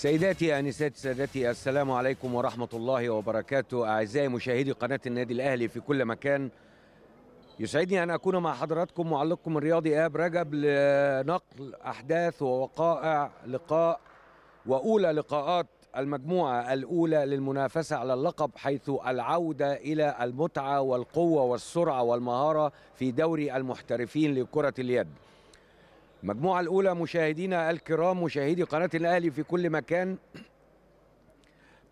سيداتي انساتي سادتي السلام عليكم ورحمة الله وبركاته. أعزائي مشاهدي قناة النادي الأهلي في كل مكان يسعدني أن أكون مع حضراتكم معلقكم الرياضي ايهاب رجب لنقل أحداث ووقائع لقاء وأولى لقاءات المجموعة الأولى للمنافسة على اللقب حيث العودة إلى المتعة والقوة والسرعة والمهارة في دوري المحترفين لكرة اليد. المجموعة الأولى مشاهدينا الكرام مشاهدي قناة الأهلي في كل مكان.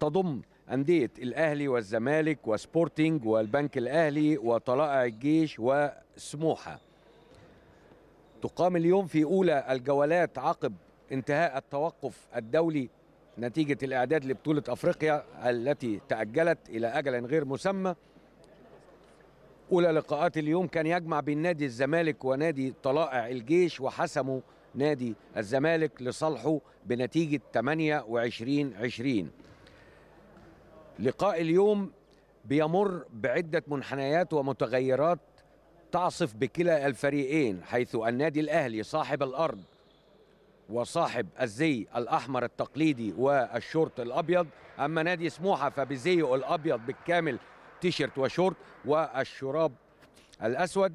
تضم أندية الأهلي والزمالك وسبورتينج والبنك الأهلي وطلائع الجيش وسموحة. تقام اليوم في أولى الجولات عقب انتهاء التوقف الدولي نتيجة الإعداد لبطولة أفريقيا التي تأجلت إلى أجل غير مسمى. أولى لقاءات اليوم كان يجمع بين نادي الزمالك ونادي طلائع الجيش وحسموا نادي الزمالك لصالحه بنتيجة 28 20 لقاء اليوم بيمر بعدة منحنيات ومتغيرات تعصف بكلا الفريقين حيث النادي الأهلي صاحب الأرض وصاحب الزي الأحمر التقليدي والشورت الأبيض أما نادي سموحة فبزيه الأبيض بالكامل تيشيرت وشورت والشراب الأسود.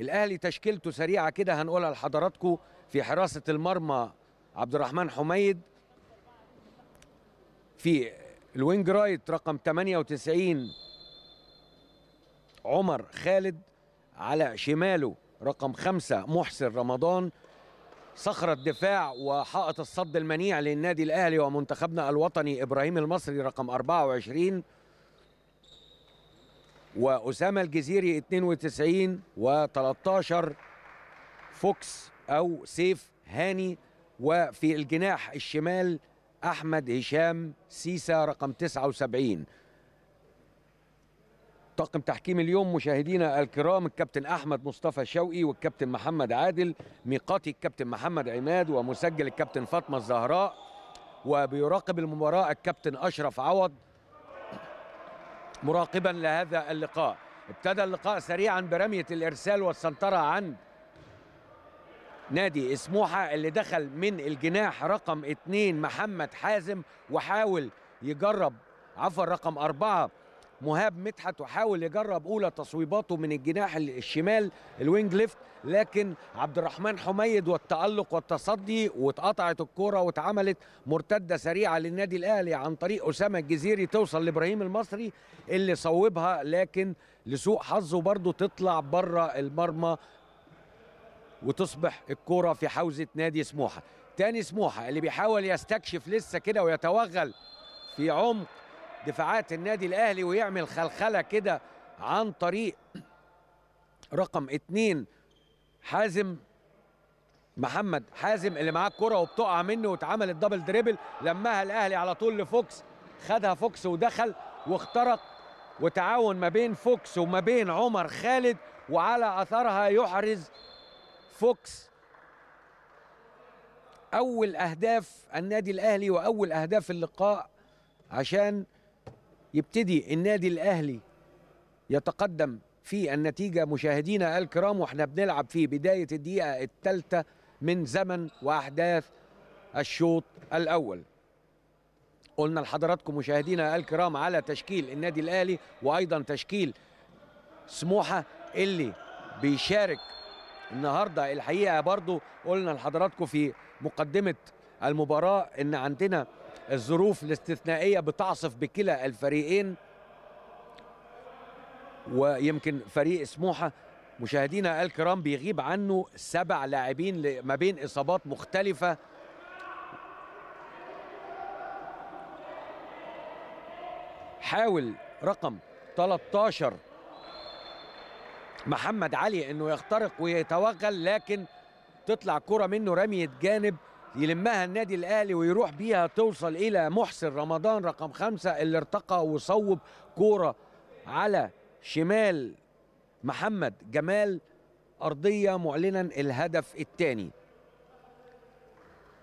الأهلي تشكيلته سريعة كده هنقولها لحضراتكم في حراسة المرمى عبد الرحمن حميد. في ال wing right رقم 98 عمر خالد على شماله رقم خمسة محسن رمضان. صخرة الدفاع وحائط الصد المنيع للنادي الأهلي ومنتخبنا الوطني إبراهيم المصري رقم 24 وأسامة الجزيري 92 و13 فوكس أو سيف هاني وفي الجناح الشمال أحمد هشام سيسا رقم 79 طاقم تحكيم اليوم مشاهدينا الكرام الكابتن أحمد مصطفى شوقي والكابتن محمد عادل ميقاتي الكابتن محمد عماد ومسجل الكابتن فاطمة الزهراء وبيراقب المباراة الكابتن أشرف عوض مراقبا لهذا اللقاء. ابتدى اللقاء سريعا برمية الإرسال والسنطرة عند نادي سموحة اللي دخل من الجناح رقم اتنين محمد حازم وحاول يجرب عفوا رقم أربعة مهاب مدحت وحاول يجرب أولى تصويباته من الجناح الشمال ال wing left لكن عبد الرحمن حميد والتألق والتصدي واتقطعت الكرة واتعملت مرتدة سريعة للنادي الأهلي عن طريق أسامة الجزيري توصل لإبراهيم المصري اللي صوبها لكن لسوء حظه برضه تطلع بره المرمى وتصبح الكرة في حوزة نادي سموحة. تاني سموحة اللي بيحاول يستكشف لسه كده ويتوغل في عمق دفاعات النادي الأهلي ويعمل خلخلة كده عن طريق رقم اتنين حازم محمد حازم اللي معاه الكرة وبتقع منه واتعملت double dribble لمها الأهلي على طول لفوكس خدها فوكس ودخل واخترق وتعاون ما بين فوكس وما بين عمر خالد وعلى أثرها يحرز فوكس. أول أهداف النادي الأهلي وأول أهداف اللقاء عشان يبتدي النادي الأهلي يتقدم في النتيجة. مشاهدينا الكرام وإحنا بنلعب في بداية الدقيقة الثالثة من زمن وأحداث الشوط الأول. قلنا لحضراتكم مشاهدينا الكرام على تشكيل النادي الأهلي وأيضا تشكيل سموحة اللي بيشارك النهارده. الحقيقة برضو قلنا لحضراتكم في مقدمة المباراة إن عندنا الظروف الاستثنائية بتعصف بكلا الفريقين. ويمكن فريق سموحة مشاهدينا الكرام بيغيب عنه سبع لاعبين ما بين إصابات مختلفة. حاول رقم 13 محمد علي إنه يخترق ويتوغل لكن تطلع كرة منه رمية جانب. يلمها النادي الأهلي ويروح بيها توصل إلى محسن رمضان رقم خمسة اللي ارتقى وصوب كورة على شمال محمد جمال أرضية معلنا الهدف الثاني.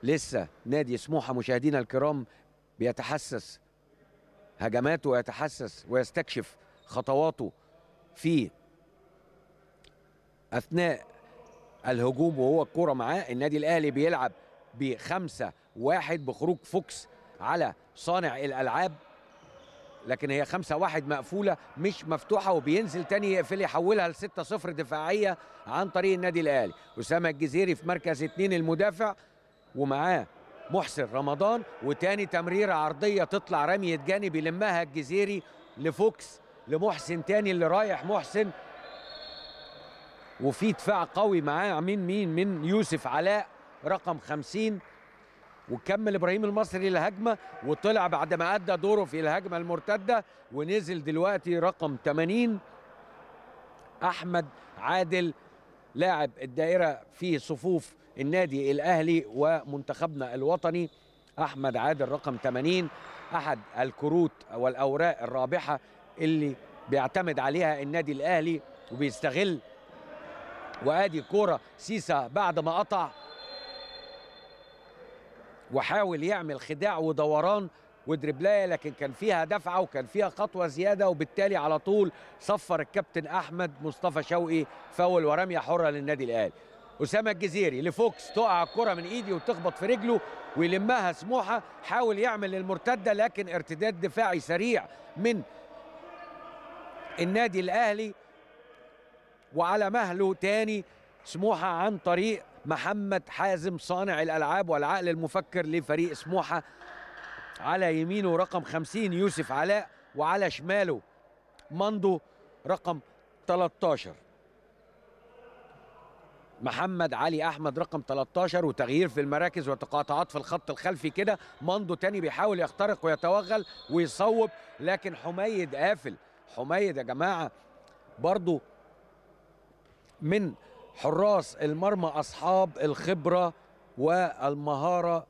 لسه نادي سموحة مشاهدينا الكرام بيتحسس هجماته ويتحسس ويستكشف خطواته في أثناء الهجوم وهو الكرة معاه. النادي الأهلي بيلعب بخمسة واحد بخروج فوكس على صانع الألعاب. لكن هي خمسة واحد مقفولة مش مفتوحة وبينزل تاني يقفل يحولها لستة صفر دفاعية عن طريق النادي الأهلي. أسامة الجزيري في مركز اتنين المدافع ومعاه محسن رمضان وتاني تمريرة عرضية تطلع رمية جانب يلمها الجزيري لفوكس لمحسن تاني اللي رايح محسن. وفي دفاع قوي معاه من مين؟ من يوسف علاء. رقم خمسين وكمل إبراهيم المصري الهجمه وطلع بعد ما أدى دوره في الهجمة المرتدة ونزل دلوقتي رقم 80 أحمد عادل لاعب الدائرة في صفوف النادي الأهلي ومنتخبنا الوطني. أحمد عادل رقم 80 أحد الكروت والأوراق الرابحة اللي بيعتمد عليها النادي الأهلي وبيستغل وآدي كورة سيسا بعد ما قطع وحاول يعمل خداع ودوران ودربلايه لكن كان فيها دفعة وكان فيها خطوة زيادة وبالتالي على طول صفر الكابتن أحمد مصطفى شوقي فاول ورميه حرة للنادي الأهلي. أسامة الجزيري لفوكس تقع الكره من إيدي وتخبط في رجله ويلمها سموحة حاول يعمل المرتدة لكن ارتداد دفاعي سريع من النادي الأهلي وعلى مهله تاني سموحة عن طريق محمد حازم صانع الألعاب والعقل المفكر لفريق سموحة. على يمينه رقم 50 يوسف علاء وعلى شماله مندو رقم 13 محمد علي أحمد رقم 13 وتغيير في المراكز وتقاطعات في الخط الخلفي كده. مندو تاني بيحاول يخترق ويتوغل ويصوب لكن حميد قافل. حميد يا جماعة برضو من حراس المرمى أصحاب الخبرة والمهارة.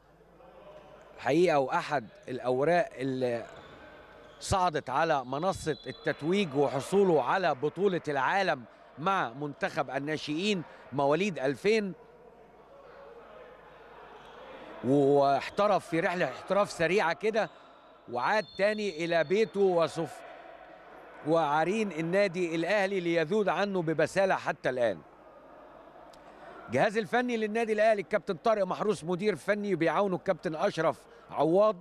حقيقة وأحد الأوراق اللي صعدت على منصة التتويج وحصوله على بطولة العالم مع منتخب الناشئين مواليد 2000 واحترف في رحلة احتراف سريعة كده وعاد تاني إلى بيته وصف وعرين النادي الأهلي ليذود عنه ببسالة حتى الآن. الجهاز الفني للنادي الأهلي الكابتن طارق محروس مدير فني بيعاونه الكابتن أشرف عواض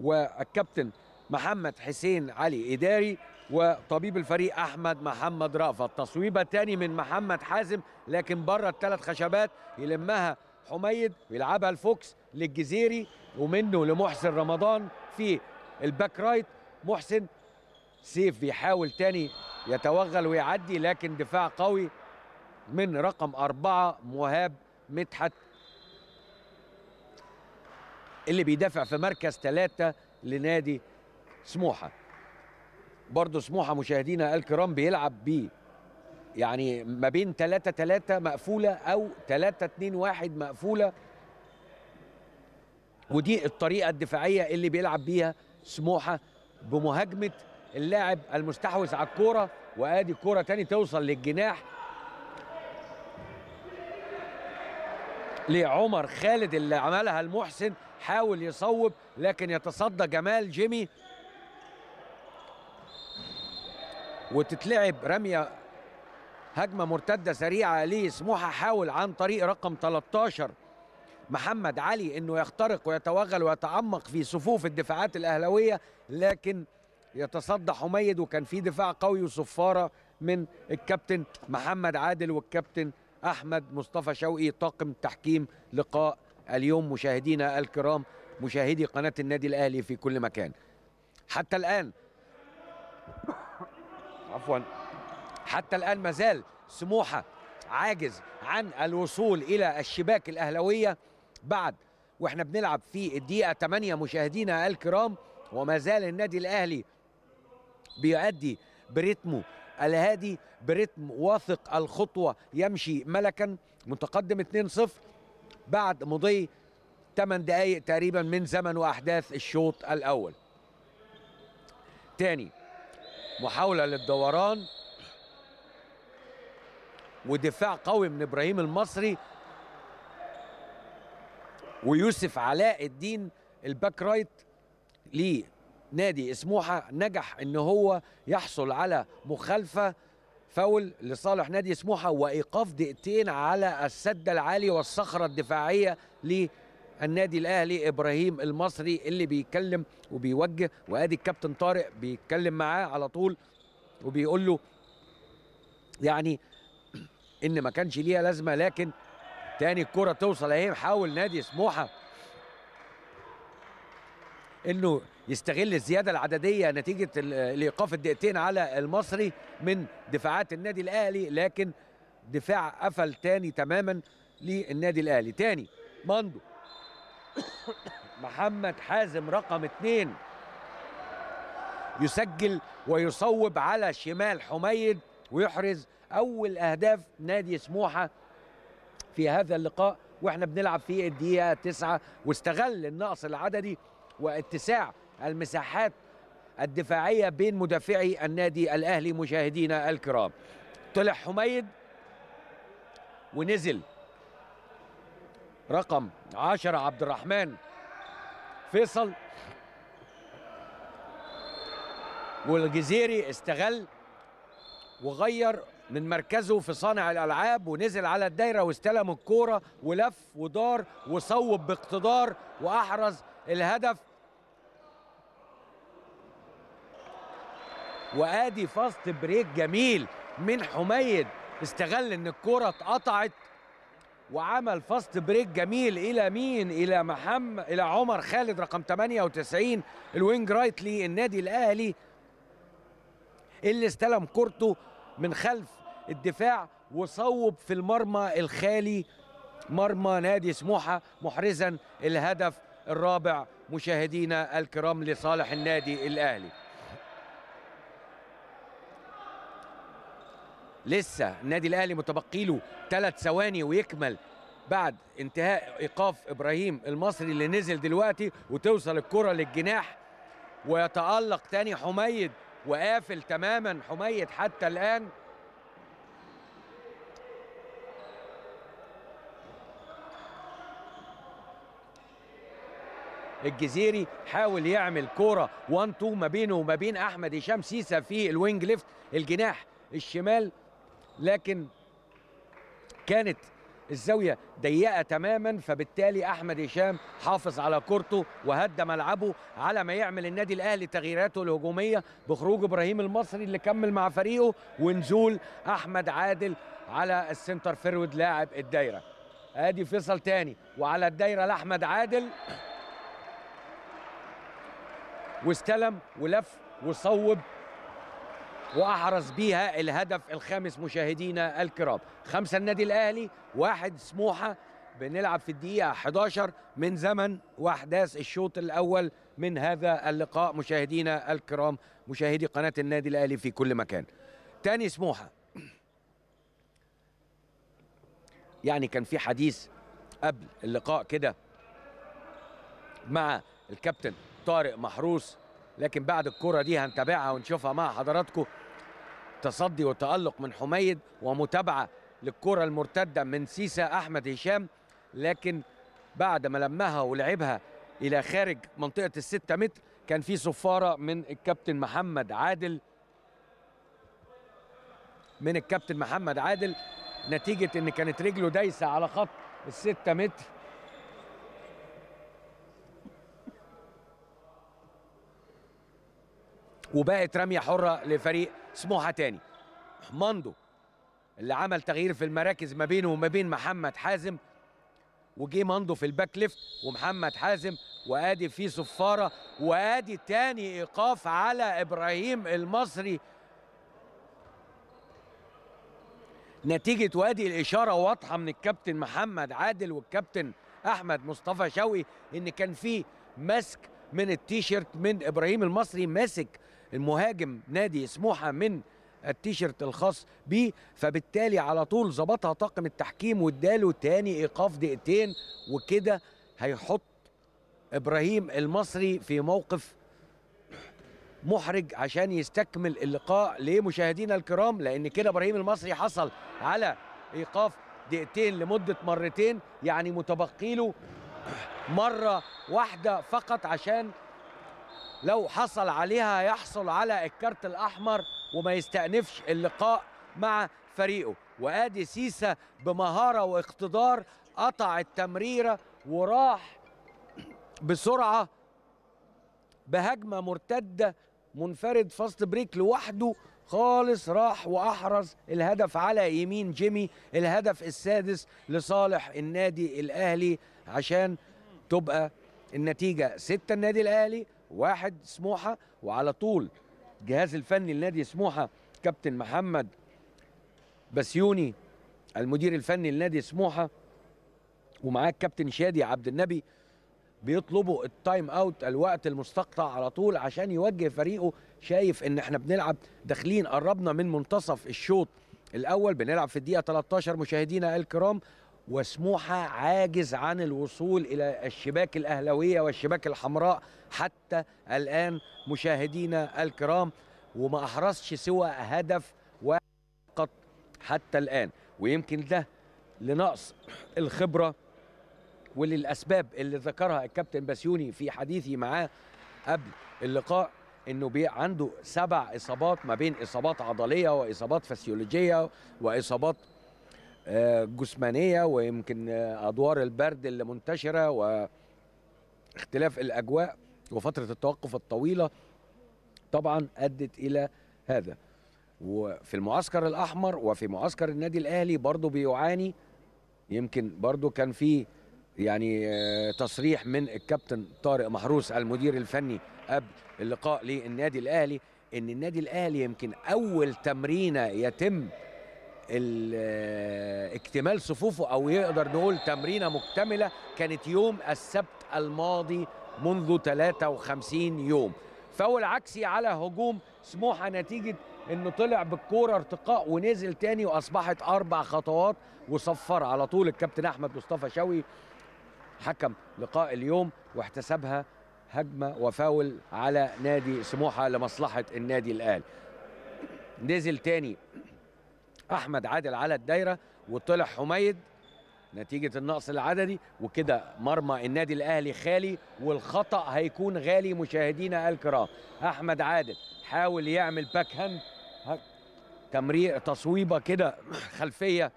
والكابتن محمد حسين علي إداري وطبيب الفريق أحمد محمد رأفت تصويبة تاني من محمد حازم لكن بره الثلاث خشبات يلمها حميد ويلعبها لفوكس للجزيري ومنه لمحسن رمضان في ال back right. محسن سيف بيحاول تاني يتوغل ويعدي لكن دفاع قوي. من رقم أربعة مهاب مدحت اللي بيدافع في مركز ثلاثة لنادي سموحة. برضه سموحة مشاهدينا الكرام بيلعب بيه يعني ما بين 3 3 مقفولة أو 3 2 1 مقفولة. ودي الطريقة الدفاعية اللي بيلعب بيها سموحة بمهاجمة اللاعب المستحوذ على الكورة وأدي الكورة تاني توصل للجناح. لعمر خالد اللي عملها المحسن حاول يصوب لكن يتصدى جمال جيمي. وتتلعب رمية هجمة مرتدة سريعة لسموحة حاول عن طريق رقم 13 محمد علي إنه يخترق ويتوغل ويتعمق في صفوف الدفاعات الأهلاوية لكن يتصدى حميد وكان في دفاع قوي وصفارة من الكابتن محمد عادل والكابتن أحمد مصطفى شوقي طاقم تحكيم لقاء اليوم مشاهدينا الكرام مشاهدي قناة النادي الأهلي في كل مكان. حتى الآن عفوا حتى الآن مازال سموحة عاجز عن الوصول إلى الشباك الأهلاوية بعد وإحنا بنلعب في الدقيقة 8 مشاهدينا الكرام وما زال النادي الأهلي بيؤدي برتمه الهادي برتم واثق الخطوة يمشي ملكا متقدم 2-0 بعد مضي 8 دقائق تقريبا من زمن وأحداث الشوط الأول. تاني محاولة للدوران ودفاع قوي من إبراهيم المصري ويوسف علاء الدين ال back right لنادي سموحة نجح إن هو يحصل على مخالفة فاول لصالح نادي سموحة وإيقاف دقيقتين على السد العالي والصخرة الدفاعية للنادي الأهلي إبراهيم المصري اللي بيتكلم وبيوجه وأدي الكابتن طارق بيتكلم معاه على طول وبيقول له يعني إن ما كانش ليها لازمة لكن تاني الكرة توصل أهي حاول نادي سموحة إنه يستغل الزيادة العددية نتيجة ال- الايقاف الدقيقتين على المصري من دفاعات النادي الأهلي لكن دفاع قفل تاني تماما للنادي الأهلي. تاني ماندو. محمد حازم رقم اتنين. يسجل ويصوب على شمال حميد ويحرز أول أهداف نادي سموحة في هذا اللقاء وإحنا بنلعب في الدقيقة تسعة واستغل النقص العددي واتساع المساحات الدفاعية بين مدافعي النادي الأهلي مشاهدينا الكرام. طلع حميد ونزل. رقم عشرة عبد الرحمن فيصل. والجزيري استغل وغير من مركزه في صانع الألعاب ونزل على الدايرة واستلم الكورة ولف ودار وصوب باقتدار وأحرز الهدف وادي fast break جميل من حميد. استغل إن الكوره اتقطعت وعمل fast break جميل إلى مين؟ إلى محمد إلى عمر خالد رقم 98 ال wing right للنادي الأهلي اللي استلم كورته من خلف الدفاع وصوب في المرمى الخالي مرمى نادي سموحة محرزا الهدف الرابع مشاهدينا الكرام لصالح النادي الأهلي. لسه النادي الأهلي متبقي له ثلاث ثواني ويكمل بعد انتهاء إيقاف إبراهيم المصري اللي نزل دلوقتي وتوصل الكرة للجناح. ويتألق تاني حميد وقافل تماما حميد حتى الآن. الجزيري حاول يعمل كوره 1 2 ما بينه وما بين أحمد هشام. سيسا في ال wing left الجناح الشمال لكن كانت الزاوية ضيقة تماما فبالتالي أحمد هشام حافظ على كورته وهدى ملعبه على ما يعمل النادي الأهلي تغييراته الهجومية بخروج إبراهيم المصري اللي كمل مع فريقه ونزول أحمد عادل على ال center forward لاعب الدايرة. آدي فيصل تاني وعلى الدايرة لأحمد عادل. واستلم ولف وصوب وأحرز بيها الهدف الخامس مشاهدينا الكرام. خمسة النادي الأهلي واحد سموحة. بنلعب في الدقيقة 11 من زمن وأحداث الشوط الأول من هذا اللقاء مشاهدينا الكرام مشاهدي قناة النادي الأهلي في كل مكان. تاني سموحة. يعني كان في حديث قبل اللقاء كده مع الكابتن طارق محروس. لكن بعد الكرة دي هنتابعها ونشوفها مع حضراتكم. تصدي وتألق من حميد ومتابعة للكرة المرتدة من سيسا أحمد هشام لكن بعد ما لمها ولعبها إلى خارج منطقة الستة متر كان في صفارة من الكابتن محمد عادل. من الكابتن محمد عادل نتيجة إن كانت رجله دايسة على خط الستة متر. وبقت رمية حرة لفريق سموحة تاني. ماندو اللي عمل تغيير في المراكز ما بينه وما بين محمد حازم وجي ماندو في ال back left ومحمد حازم وآدي في صفارة وآدي تاني إيقاف على إبراهيم المصري. نتيجة وادي الإشارة واضحة من الكابتن محمد عادل والكابتن أحمد مصطفى شوقي إن كان في مسك من التيشيرت من إبراهيم المصري ماسك المهاجم نادي سموحة من التيشيرت الخاص بيه فبالتالي على طول ظبطها طاقم التحكيم واداله تاني إيقاف دقيقتين وكده هيحط إبراهيم المصري في موقف محرج عشان يستكمل اللقاء لمشاهدينا الكرام لأن كده إبراهيم المصري حصل على إيقاف دقيقتين لمدة مرتين يعني متبقي له مرة واحدة فقط عشان لو حصل عليها يحصل على الكارت الأحمر وما يستأنفش اللقاء مع فريقه. وآدي سيسا بمهارة واقتدار قطع التمريره وراح بسرعة بهجمة مرتدة منفرد fast break لوحده خالص راح وأحرز الهدف على يمين جيمي الهدف السادس لصالح النادي الأهلي عشان تبقى النتيجة. ستة النادي الأهلي واحد سموحة وعلى طول الجهاز الفني لنادي سموحة كابتن محمد بسيوني المدير الفني لنادي سموحة ومعاه الكابتن شادي عبد النبي بيطلبوا ال time out الوقت المستقطع على طول عشان يوجه فريقه. شايف إن إحنا بنلعب داخلين قربنا من منتصف الشوط الأول بنلعب في الدقيقة 13 مشاهدينا الكرام. وسموحة عاجز عن الوصول إلى الشباك الأهلاوية والشباك الحمراء حتى الآن مشاهدينا الكرام وما أحرزش سوى هدف واحد حتى الآن. ويمكن ده لنقص الخبرة وللأسباب اللي ذكرها الكابتن بسيوني في حديثي معاه قبل اللقاء إنه بي عنده سبع إصابات ما بين إصابات عضلية وإصابات فسيولوجية وإصابات جسمانية ويمكن آه، أدوار البرد اللي منتشرة واختلاف الأجواء وفترة التوقف الطويلة طبعا أدت إلى هذا. وفي المعسكر الأحمر وفي معسكر النادي الأهلي برضه بيعاني. يمكن برضه كان في يعني آه، تصريح من الكابتن طارق محروس المدير الفني قبل اللقاء للنادي الأهلي إن النادي الأهلي يمكن أول تمرينة يتم آه، اكتمال صفوفه أو يقدر نقول تمرينة مكتملة كانت يوم السبت الماضي منذ 53 يوم. فاول عكسي على هجوم سموحة نتيجة إنه طلع بالكورة ارتقاء ونزل تاني وأصبحت أربع خطوات وصفر. على طول الكابتن أحمد مصطفى شوقي حكم لقاء اليوم واحتسبها هجمة وفاول على نادي سموحة لمصلحة النادي الأهلي. نزل تاني أحمد عادل على الدايرة وطلع حميد نتيجة النقص العددي وكده مرمى النادي الأهلي خالي والخطأ هيكون غالي مشاهدينا الكرام. أحمد عادل حاول يعمل backhand تمرير تصويبة كده خلفية.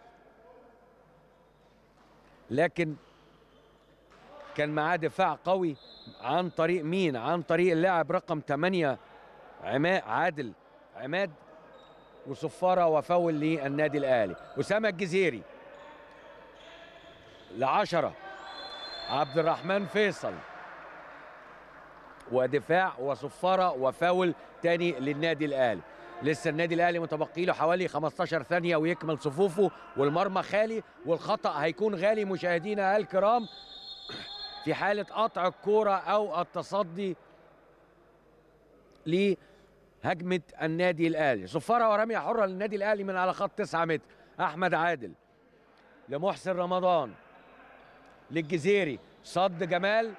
لكن كان معاه دفاع قوي عن طريق مين؟ عن طريق اللاعب رقم 8 عماد عادل عماد. وصفارة وفاول للنادي الأهلي. اسامه الجزيري. لعشرة. عبد الرحمن فيصل. ودفاع وصفارة وفاول تاني للنادي الأهلي. لسه النادي الأهلي متبقي له حوالي 15 ثانية ويكمل صفوفه. والمرمى خالي والخطأ هيكون غالي مشاهدينا الكرام. في حالة قطع الكورة أو التصدي لهجمه النادي الأهلي. صفارة ورمية حرة للنادي الأهلي من على خط 9 متر. أحمد عادل لمحسن رمضان. للجزيري. صد جمال.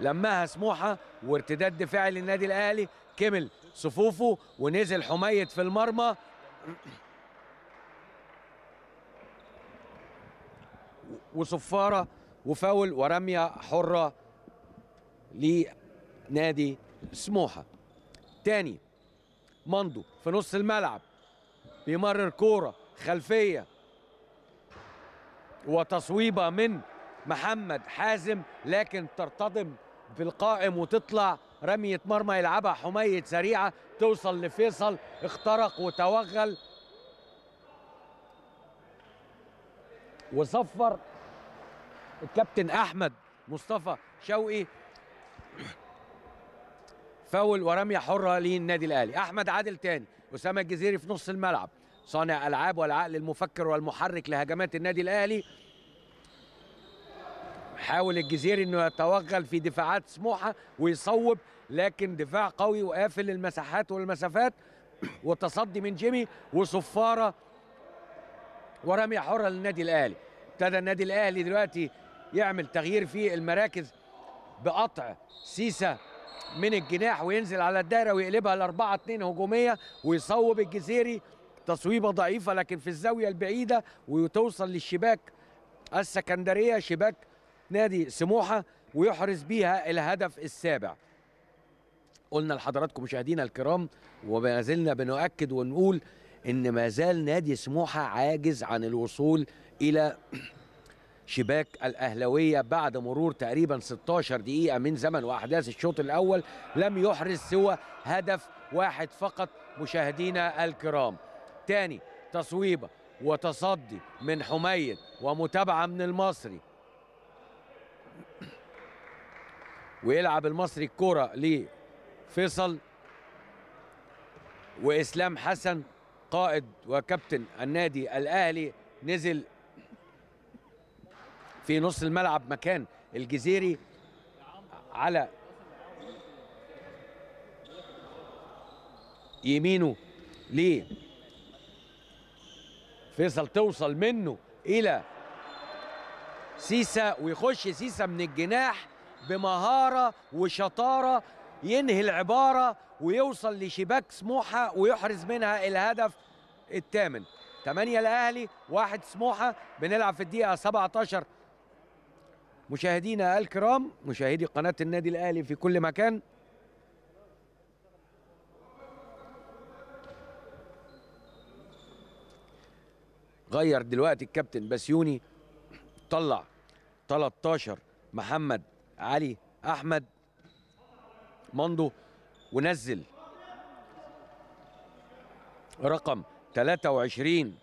لمها سموحة وارتداد دفاعي للنادي الأهلي. كمل صفوفه ونزل حميد في المرمى. وصفارة وفاول ورمية حرة لنادي سموحة. تاني مندو في نص الملعب. بيمرر كورة خلفية. وتصويبة من محمد حازم لكن ترتطم في القائم وتطلع. رمية مرمى يلعبها حميد سريعة. توصل لفيصل اخترق وتوغل. وصفر الكابتن أحمد مصطفى شوقي. فاول ورميه حره للنادي الأهلي. أحمد عادل تاني أسامة الجزيري في نص الملعب. صانع ألعاب والعقل المفكر والمحرك لهجمات النادي الأهلي. حاول الجزيري إنه يتوغل في دفاعات سموحة ويصوب لكن دفاع قوي وقافل المساحات والمسافات. وتصدي من جيمي وصفارة ورميه حره للنادي الأهلي. ابتدى النادي الأهلي دلوقتي يعمل تغيير في المراكز بقطع سيسا من الجناح وينزل على الدايرة ويقلبها لأربعة اتنين هجومية ويصوب الجزيري. تصويبة ضعيفة لكن في الزاوية البعيدة وتوصل للشباك السكندرية شباك نادي سموحة ويحرز بيها الهدف السابع. قلنا لحضراتكم مشاهدينا الكرام وما زلنا بنؤكد ونقول إن ما زال نادي سموحة عاجز عن الوصول إلى شباك الأهلاوية بعد مرور تقريبا 16 دقيقة من زمن وأحداث الشوط الأول لم يحرز سوى هدف واحد فقط مشاهدينا الكرام. تاني تصويبه وتصدي من حميد ومتابعة من المصري. ويلعب المصري الكرة لفيصل وإسلام حسن قائد وكابتن النادي الأهلي نزل في نص الملعب مكان الجزيري على يمينه ليه فيصل توصل منه إلى سيسا ويخش سيسا من الجناح بمهارة وشطارة ينهي العبارة ويوصل لشباك سموحة ويحرز منها الهدف الثامن. 8 الأهلي واحد سموحة. بنلعب في الدقيقة 17 مشاهدينا الكرام مشاهدي قناة النادي الأهلي في كل مكان. غير دلوقتي الكابتن بسيوني طلع 13 محمد علي أحمد مندو ونزل رقم 23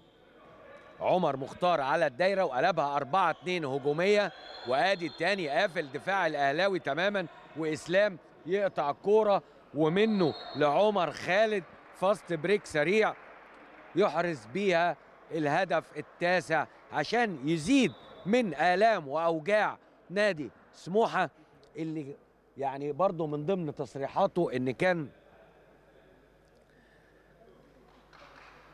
عمر مختار على الدايرة وقلبها 4 2 هجومية وأدي الثاني قافل دفاع الأهلاوي تماما وإسلام يقطع الكوره ومنه لعمر خالد fast break سريع يحرز بيها الهدف التاسع عشان يزيد من آلام وأوجاع نادي سموحة اللي يعني برضه من ضمن تصريحاته إن كان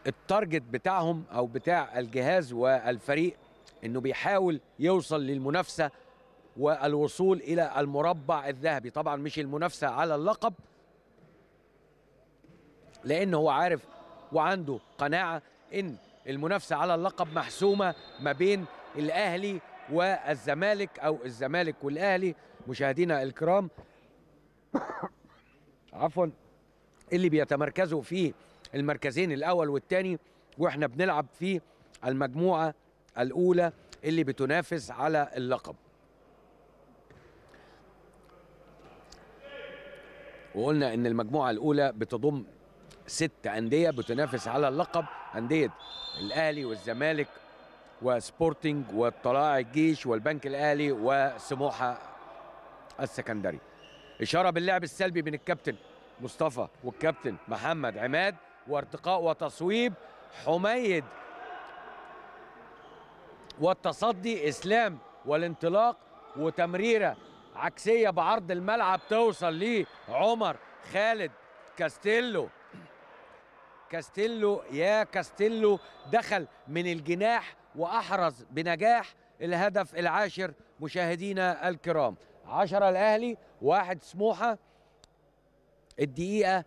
التارجت بتاعهم أو بتاع الجهاز والفريق إنه بيحاول يوصل للمنافسة والوصول إلى المربع الذهبي. طبعا مش المنافسة على اللقب لأن هو عارف وعنده قناعة إن المنافسة على اللقب محسومة ما بين الأهلي والزمالك أو الزمالك والأهلي. مشاهدينا الكرام عفوا اللي بيتمركزوا في المركزين الأول والثاني وإحنا بنلعب في المجموعة الأولى اللي بتنافس على اللقب. وقلنا إن المجموعة الأولى بتضم ست أندية بتنافس على اللقب أندية الأهلي والزمالك وسبورتنج والطلائع الجيش والبنك الأهلي وسموحة السكندري. إشارة باللعب السلبي بين الكابتن مصطفى والكابتن محمد عماد. وارتقاء وتصويب حميد. والتصدي إسلام والانطلاق وتمريرة عكسية بعرض الملعب توصل لعمر خالد كاستيلو. كاستيلو يا كاستيلو دخل من الجناح وأحرز بنجاح الهدف العاشر مشاهدينا الكرام. عشرة الأهلي واحد سموحة. الدقيقة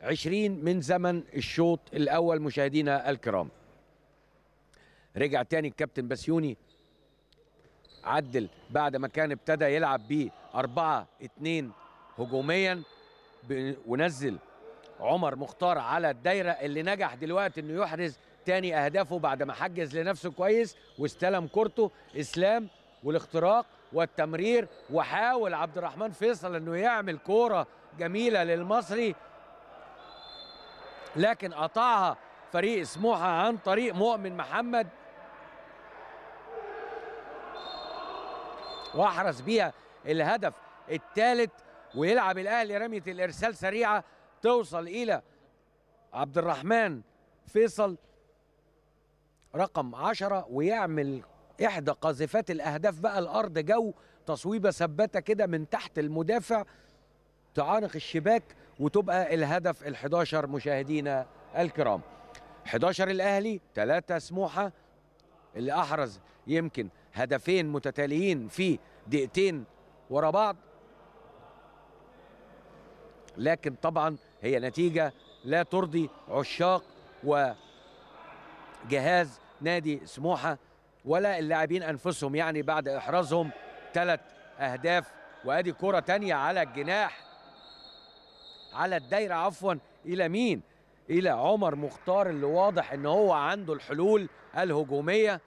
20 من زمن الشوط الأول مشاهدينا الكرام. رجع تاني الكابتن بسيوني عدل بعد ما كان ابتدى يلعب بيه 4 2 هجوميا ونزل عمر مختار على الدايرة اللي نجح دلوقتي إنه يحرز تاني أهدافه بعد ما حجز لنفسه كويس واستلم كورته. إسلام والاختراق والتمرير وحاول عبد الرحمن فيصل إنه يعمل كورة جميلة للمصري. لكن قطعها فريق سموحة عن طريق مؤمن محمد. وأحرز بيها الهدف الثالث ويلعب الأهلي رمية الإرسال سريعة توصل إلى عبد الرحمن فيصل. رقم عشرة ويعمل إحدى قاذفات الأهداف بقى الأرض جو. تصويبة ثبتة كده من تحت المدافع. تعانق الشباك وتبقى الهدف ال11 مشاهدينا الكرام. 11 الأهلي 3 سموحة. اللي أحرز يمكن هدفين متتاليين في دقيقتين ورا بعض. لكن طبعا هي نتيجة لا ترضي عشاق وجهاز نادي سموحة ولا اللاعبين أنفسهم. يعني بعد إحرازهم ثلاث أهداف وأدي كرة تانية على الجناح. على الدايرة عفوا إلى مين؟ إلى عمر مختار اللي واضح إن هو عنده الحلول الهجومية.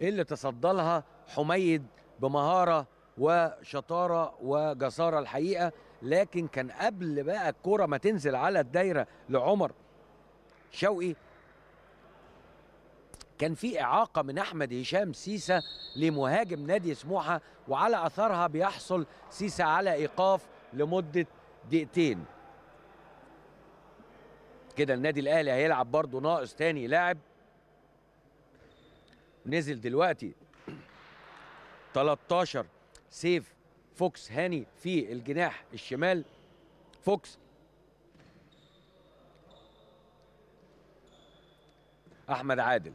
اللي تصدى لها حميد بمهارة وشطارة وجسارة الحقيقة لكن كان قبل بقى الكورة ما تنزل على الدايرة لعمر شوقي كان في إعاقة من أحمد هشام سيسا لمهاجم نادي سموحة وعلى أثرها بيحصل سيسا على إيقاف لمدة دقيقتين. كده النادي الأهلي هيلعب برضه ناقص تاني لاعب. نزل دلوقتي 13 سيف فوكس هاني في الجناح الشمال. فوكس. أحمد عادل.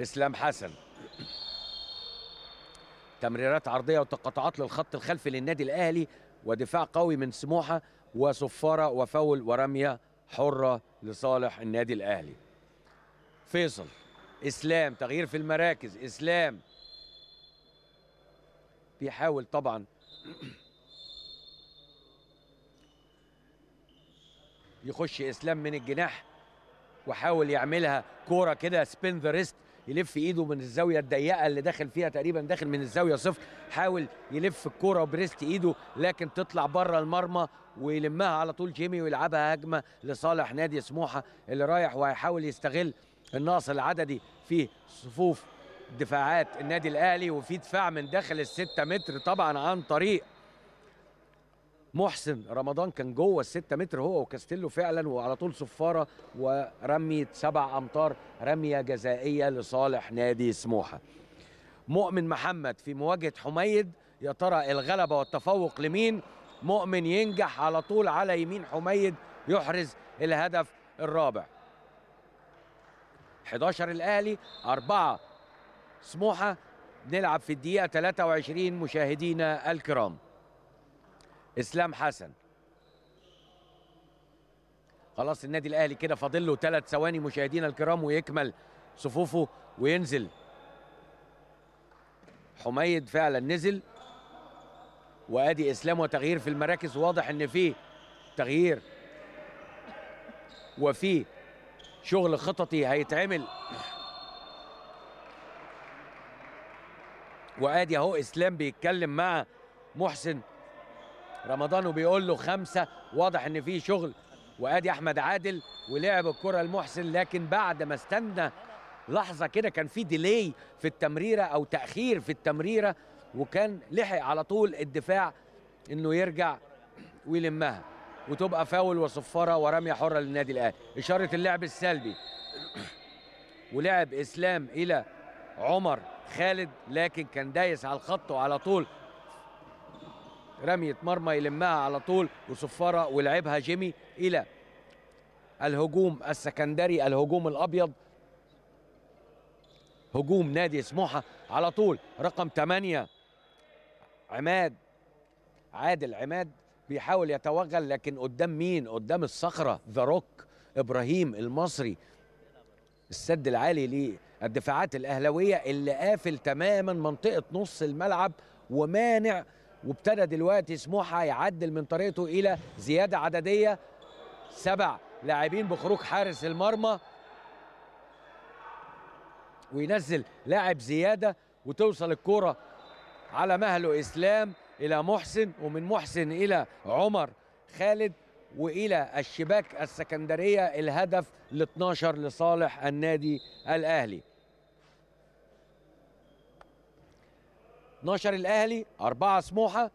إسلام حسن. تمريرات عرضية وتقاطعات للخط الخلفي للنادي الأهلي ودفاع قوي من سموحة وصفارة وفول ورمية حرة لصالح النادي الأهلي. فيصل إسلام تغيير في المراكز إسلام. بيحاول طبعا. يخش إسلام من الجناح وحاول يعملها كورة كده سبين ذا ريست يلف ايده من الزاوية الضيقة اللي داخل فيها تقريبا داخل من الزاوية صفر. حاول يلف الكوره بريست ايده لكن تطلع بره المرمى ويلمها على طول جيمي ويلعبها هجمة لصالح نادي سموحة اللي رايح وهيحاول يستغل النقص العددي في صفوف دفاعات النادي الأهلي. وفي دفاع من داخل الستة متر طبعا عن طريق محسن رمضان كان جوه الستة متر هو وكاستيلو فعلا وعلى طول صفارة ورميه سبع أمتار رمية جزائية لصالح نادي سموحة. مؤمن محمد في مواجهة حميد يا ترى الغلبة والتفوق لمين؟ مؤمن ينجح على طول على يمين حميد يحرز الهدف الرابع. 11 الأهلي أربعة سموحة نلعب في الدقيقة 23 مشاهدينا الكرام. إسلام حسن. خلاص النادي الأهلي كده فاضل له ثلاث ثواني مشاهدينا الكرام ويكمل صفوفه وينزل. حميد فعلا نزل. وأدي إسلام وتغيير في المراكز واضح إن في تغيير. وفي شغل خططي هيتعمل. وأدي أهو إسلام بيتكلم مع محسن رمضان وبيقول له خمسة واضح إن في شغل. وأدي أحمد عادل ولعب الكرة لمحسن لكن بعد ما استنى لحظة كده كان في ديلي في التمريرة أو تأخير في التمريرة وكان لحق على طول الدفاع إنه يرجع ويلمها. وتبقى فاول وصفارة ورمية حرة للنادي الأهلي. إشارة اللعب السلبي. ولعب إسلام إلى عمر خالد لكن كان دايس على الخط وعلى طول رمية مرمى يلمها على طول وصفارة ولعبها جيمي إلى الهجوم السكندري الهجوم الأبيض. هجوم نادي سموحة على طول رقم 8 عماد عادل عماد بيحاول يتوغل لكن قدام مين؟ قدام الصخرة. ذا روك إبراهيم المصري السد العالي للدفاعات الأهلوية اللي قافل تماما منطقة نص الملعب ومانع وابتدى دلوقتي سموحة يعدل من طريقته إلى زيادة عددية. سبع لاعبين بخروج حارس المرمى. وينزل لاعب زيادة وتوصل الكره على مهله إسلام إلى محسن ومن محسن إلى عمر خالد وإلى الشباك السكندرية الهدف ال 12 لصالح النادي الأهلي. 12 الأهلي 4 سموحة.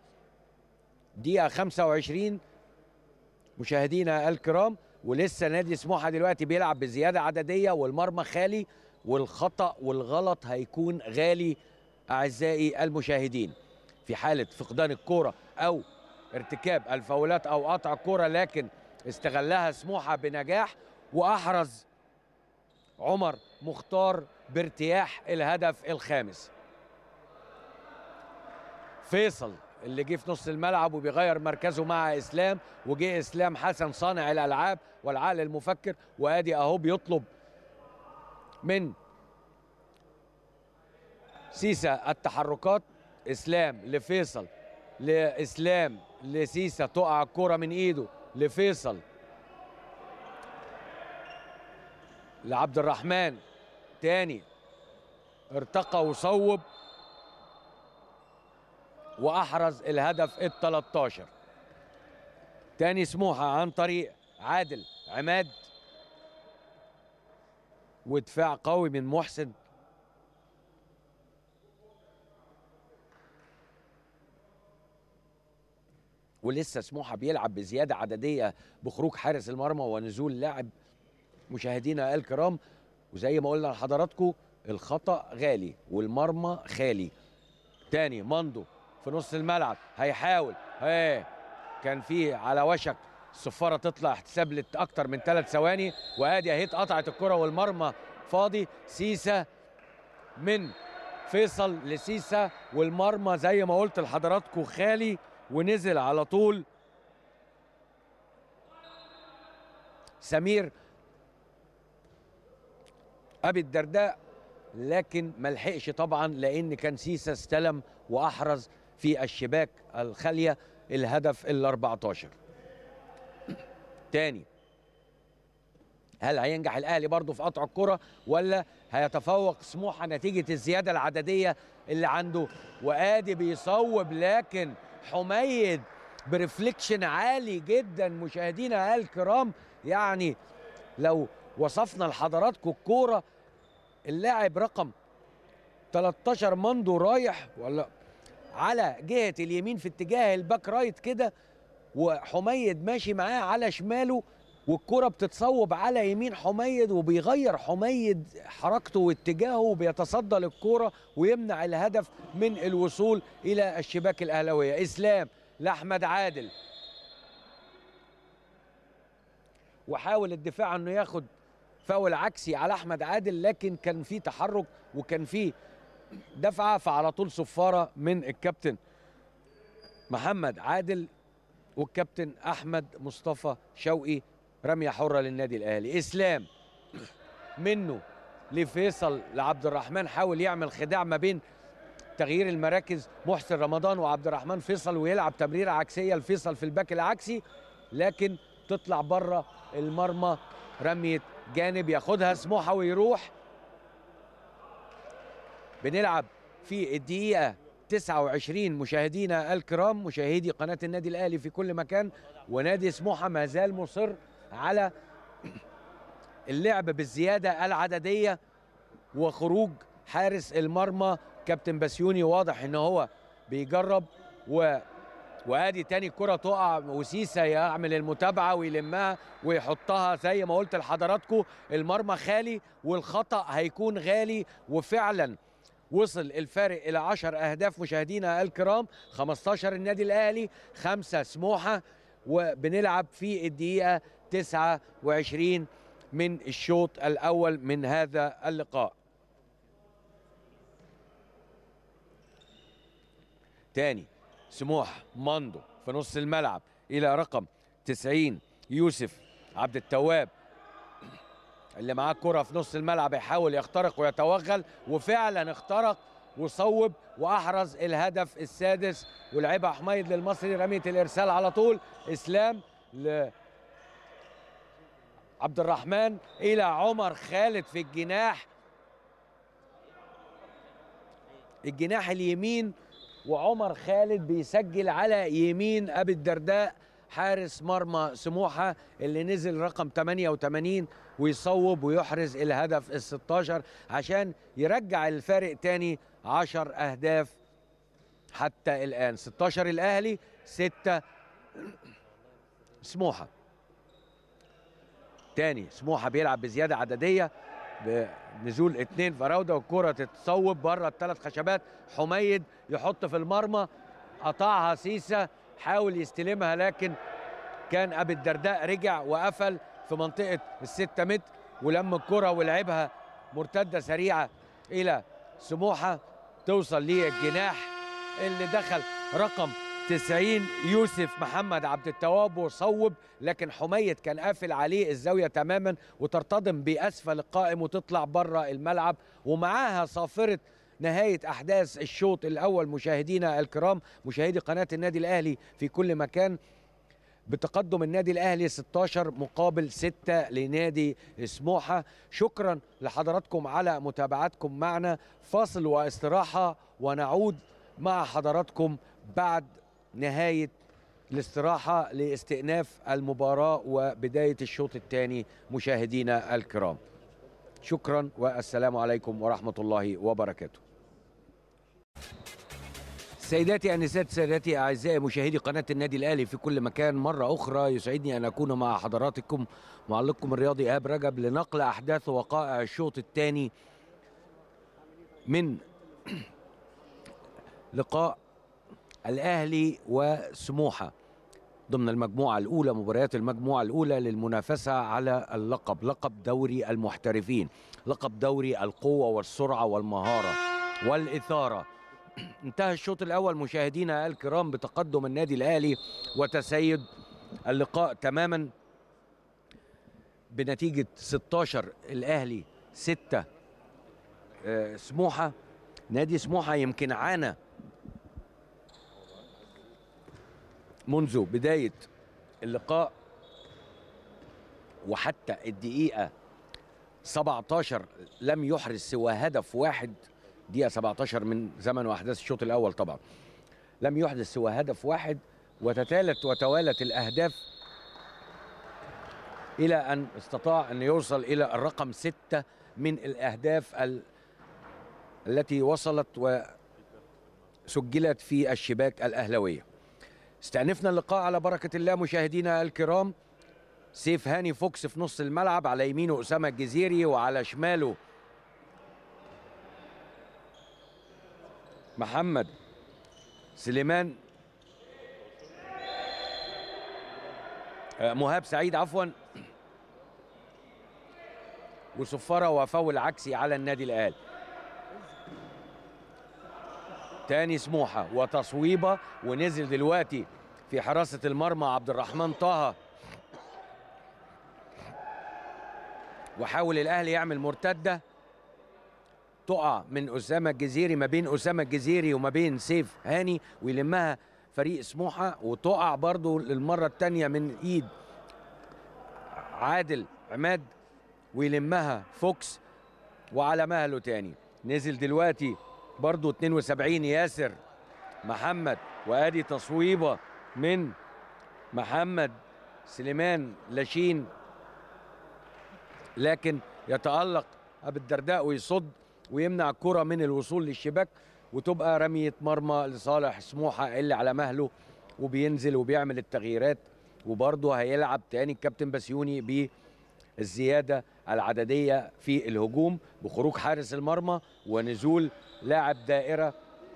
دقيقة 25 مشاهدينا الكرام ولسه نادي سموحة دلوقتي بيلعب بزيادة عددية والمرمى خالي والخطأ والغلط هيكون غالي أعزائي المشاهدين. في حالة فقدان الكورة أو ارتكاب الفاولات أو قطع الكوره لكن استغلها سموحة بنجاح. وأحرز عمر مختار بارتياح الهدف الخامس. فيصل اللي جه في نص الملعب وبيغير مركزه مع إسلام وجه إسلام حسن صانع الألعاب والعقل المفكر وأدي أهو بيطلب من سيسا التحركات. إسلام لفيصل لإسلام لسيسا تقع الكرة من إيده لفيصل. لعبد الرحمن تاني ارتقى وصوب. وأحرز الهدف ال 13 تاني سموحة عن طريق عادل عماد. ودفاع قوي من محسن. ولسه سموحة بيلعب بزيادة عددية بخروج حارس المرمى ونزول لاعب مشاهدينا الكرام. وزي ما قلنا لحضراتكم الخطأ غالي والمرمى خالي. تاني ماندو. في نص الملعب. هيحاول. إيه. كان في على وشك. الصفارة تطلع احتساب لاكتر من ثلاث ثواني. وأدي اهي اتقطعت الكرة والمرمى. فاضي. سيسا من فيصل لسيسا. والمرمى زي ما قلت لحضراتكم خالي. ونزل على طول. سمير. أبي الدرداء. لكن ما لحقش طبعا. لأن كان سيسا استلم وأحرز. في الشباك الخالية الهدف ال 14 تاني هل هينجح الأهلي برضه في قطع الكرة ولا هيتفوق سموحة نتيجة الزيادة العددية اللي عنده؟ وآدي بيصوب لكن حميد ب reflection عالي جدا مشاهدينا الكرام يعني لو وصفنا لحضراتكم الكورة اللاعب رقم 13 مندو رايح ولا على جهة اليمين في اتجاه ال back right كده وحميد ماشي معاه على شماله والكرة بتتصوب على يمين حميد وبيغير حميد حركته واتجاهه وبيتصدى للكرة ويمنع الهدف من الوصول إلى الشباك الأهلوية إسلام لأحمد عادل. وحاول الدفاع إنه ياخد فاول عكسي على أحمد عادل لكن كان في تحرك وكان في دفعة فعلى طول صفارة من الكابتن محمد عادل والكابتن أحمد مصطفى شوقي رمية حرة للنادي الأهلي. إسلام منه لفيصل لعبد الرحمن حاول يعمل خداع ما بين تغيير المراكز محسن رمضان وعبد الرحمن فيصل ويلعب تمريرة عكسية لفيصل في الباك العكسي لكن تطلع برة المرمى رمية جانب ياخدها سموحة ويروح. بنلعب في الدقيقة 29 مشاهدينا الكرام مشاهدي قناة النادي الأهلي في كل مكان. ونادي سموحة ما زال مصر على اللعب بالزيادة العددية وخروج حارس المرمى كابتن بسيوني واضح إن هو بيجرب و وآدي تاني كرة تقع. وسيسا يعمل المتابعة ويلمها ويحطها. زي ما قلت لحضراتكم المرمى خالي والخطأ هيكون غالي. وفعلا وصل الفارق إلى 10 أهداف مشاهدينا الكرام. 15 النادي الأهلي خمسة سموحة وبنلعب في الدقيقة 29 من الشوط الأول من هذا اللقاء. تاني سموح ماندو في نص الملعب إلى رقم 90 يوسف عبد التواب اللي معاه كرة في نص الملعب يحاول يخترق ويتوغل وفعلا اخترق وصوب وأحرز الهدف السادس. ولعبها حميد للمصري رمية الإرسال على طول. إسلام ل عبد الرحمن إلى عمر خالد في الجناح. الجناح اليمين وعمر خالد بيسجل على يمين أبي الدرداء حارس مرمى سموحة اللي نزل رقم 88 ويصوب ويحرز الهدف ال 16 عشان يرجع الفارق تاني 10 أهداف حتى الآن. 16 الأهلي 6 سموحة. تاني سموحة بيلعب بزيادة عددية بنزول اتنين فراودة والكره تتصوب بره الثلاث خشبات. حميد يحط في المرمى قطعها سيسا حاول يستلمها لكن كان أبي الدرداء رجع وقفل. في منطقة الستة متر ولم الكرة ولعبها مرتدة سريعة إلى سموحة توصل للجناح اللي دخل رقم 90 يوسف محمد عبد التواب وصوب لكن حميد كان قافل عليه الزاوية تماما وترتطم بأسفل القائم وتطلع بره الملعب. ومعاها صافرة نهاية أحداث الشوط الأول مشاهدينا الكرام مشاهدي قناة النادي الأهلي في كل مكان. بتقدم النادي الأهلي 16 مقابل 6 لنادي سموحة. شكرا لحضراتكم على متابعتكم معنا. فاصل واستراحة ونعود مع حضراتكم بعد نهاية الاستراحة لاستئناف المباراة وبداية الشوط الثاني مشاهدينا الكرام. شكرا والسلام عليكم ورحمة الله وبركاته. سيداتي انسات سادتي أعزائي مشاهدي قناة النادي الأهلي في كل مكان مرة أخرى يسعدني أن أكون مع حضراتكم معلقكم الرياضي ايهاب رجب لنقل أحداث وقائع الشوط الثاني من لقاء الأهلي وسموحة ضمن المجموعة الأولى مباريات المجموعة الأولى للمنافسة على اللقب لقب دوري المحترفين لقب دوري القوة والسرعة والمهارة والإثارة. انتهى الشوط الأول. مشاهدينا الكرام بتقدم النادي الأهلي وتسيد اللقاء تماما بنتيجة 16 الأهلي 6 آه، سموحة. نادي سموحة يمكن عانى منذ بداية اللقاء وحتى الدقيقة 17 لم يحرز سوى هدف واحد دقيقة 17 من زمن وأحداث الشوط الأول طبعا. لم يحدث سوى هدف واحد وتتالت وتوالت الأهداف إلى أن استطاع أن يوصل إلى الرقم ستة من الأهداف ال... التي وصلت وسجلت في الشباك الأهلوية استأنفنا اللقاء على بركة الله مشاهدينا الكرام. سيف هاني فوكس في نص الملعب على يمينه أسامة الجزيري وعلى شماله محمد سليمان. آه، مهاب سعيد عفوا. وصفارة وفول عكسي على النادي الأهلي. تاني سموحة وتصويبة ونزل دلوقتي في حراسة المرمى عبد الرحمن طه. وحاول الأهلي يعمل مرتدة. تقع من أسامة الجزيري ما بين أسامة الجزيري وما بين سيف هاني ويلمها فريق سموحة وتقع برضو للمرة الثانية من إيد عادل عماد ويلمها فوكس وعلى مهله تاني. نزل دلوقتي برضو 72 ياسر محمد وأدي تصويبة من محمد سليمان لاشين لكن يتألق أبو الدرداء ويصد ويمنع الكرة من الوصول للشباك وتبقى رمية مرمى لصالح سموحة اللي على مهله وبينزل وبيعمل التغييرات وبرضه هيلعب تاني الكابتن بسيوني بالزيادة العددية في الهجوم بخروج حارس المرمى ونزول لاعب دائرة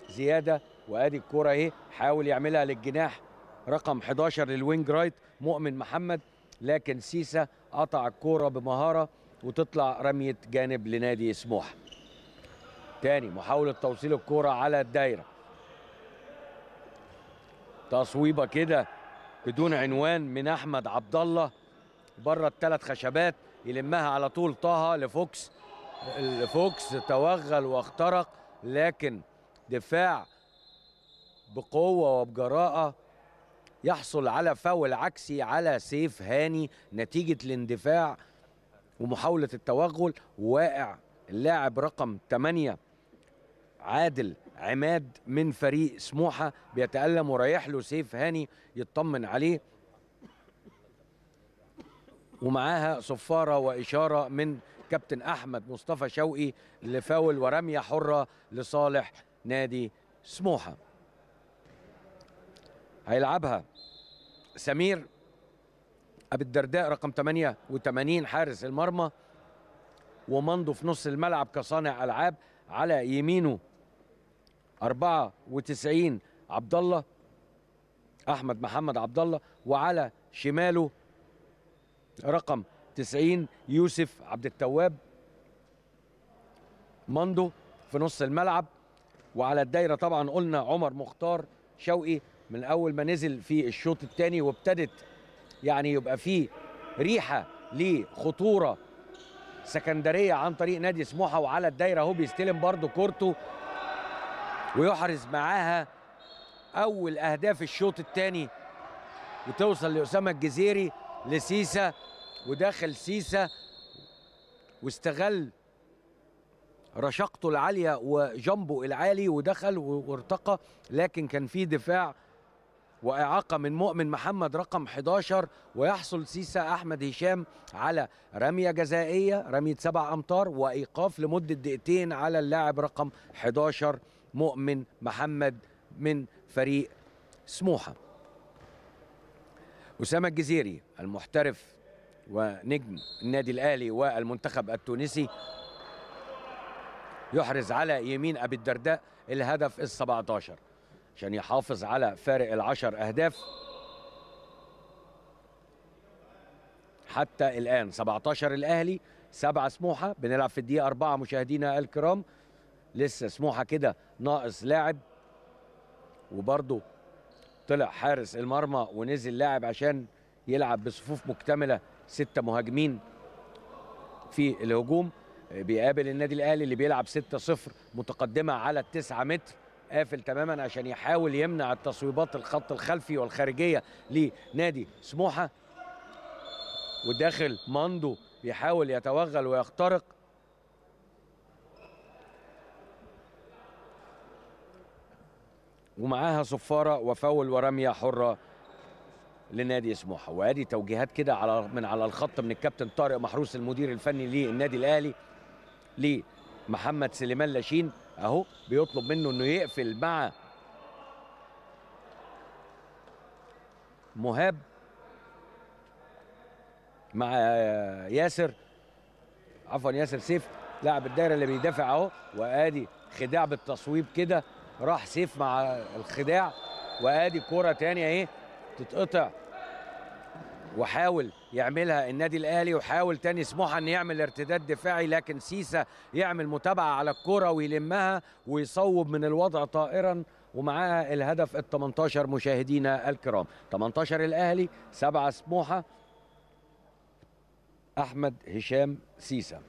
زيادة وأدي الكرة أهي حاول يعملها للجناح رقم 11 لل wing right مؤمن محمد لكن سيسا قطع الكرة بمهارة وتطلع رمية جانب لنادي سموحة. تاني محاولة توصيل الكرة على الدايرة. تصويبة كده بدون عنوان من أحمد عبد الله بره الثلاث خشبات يلمها على طول طه لفوكس. فوكس توغل واخترق لكن دفاع بقوة وبجراءة يحصل على فاول عكسي على سيف هاني. نتيجة الاندفاع ومحاولة التوغل واقع اللاعب رقم 8 عادل عماد من فريق سموحة بيتألم ورايح له سيف هاني يطمن عليه. ومعاها صفارة وإشارة من كابتن أحمد مصطفى شوقي لفاول ورمية حرة لصالح نادي سموحة. هيلعبها سمير أبي الدرداء رقم 88 حارس المرمى ومندو في نص الملعب كصانع ألعاب على يمينه 94 عبد الله أحمد محمد عبد الله وعلى شماله رقم 90 يوسف عبد التواب مندو في نص الملعب. وعلى الدايرة طبعا قلنا عمر مختار شوقي من أول ما نزل في الشوط الثاني وابتدت يعني يبقى فيه ريحة لخطورة سكندرية عن طريق نادي سموحة. وعلى الدايرة اهو بيستلم برضه كورته. ويحرز معاها أول أهداف الشوط الثاني وتوصل لأسامة الجزيري لسيسا وداخل سيسا واستغل رشاقته العالية وجنبه العالي ودخل وارتقى لكن كان في دفاع وإعاقة من مؤمن محمد رقم 11 ويحصل سيسا أحمد هشام على رمية جزائية رمية سبع أمتار وإيقاف لمدة دقيقتين على اللاعب رقم 11 مؤمن محمد من فريق سموحة. أسامة الجزيري المحترف ونجم النادي الأهلي والمنتخب التونسي يحرز على يمين أبي الدرداء الهدف ال 17 عشان يحافظ على فارق العشر أهداف. حتى الآن 17 الأهلي سبعة سموحة بنلعب في الدقيقة أربعة مشاهدينا الكرام. لسه سموحة كده ناقص لاعب. وبرضه طلع حارس المرمى ونزل لاعب عشان يلعب بصفوف مكتملة. ستة مهاجمين في الهجوم. بيقابل النادي الأهلي اللي بيلعب 6-0 متقدمة على التسعة متر. قافل تماما عشان يحاول يمنع التصويبات الخط الخلفي والخارجية لنادي سموحة. وداخل ماندو بيحاول يتوغل ويخترق. ومعاها صفارة وفاول ورمية حرة لنادي سموحة. وأدي توجيهات كده على من على الخط من الكابتن طارق محروس المدير الفني للنادي الأهلي لمحمد سليمان لاشين. أهو بيطلب منه إنه يقفل مع مهاب مع ياسر. عفوا ياسر سيف لاعب الدايرة اللي بيدافع أهو. وأدي خداع بالتصويب كده. راح سيف مع الخداع وآدي كرة تانية اهي تتقطع. وحاول يعملها النادي الأهلي وحاول تاني سموحة إن يعمل ارتداد دفاعي لكن سيسا يعمل متابعة على الكره ويلمها ويصوب من الوضع طائرا. ومعاها الهدف ال 18 مشاهدينا الكرام. 18 الأهلي 7 سموحة أحمد هشام سيسا.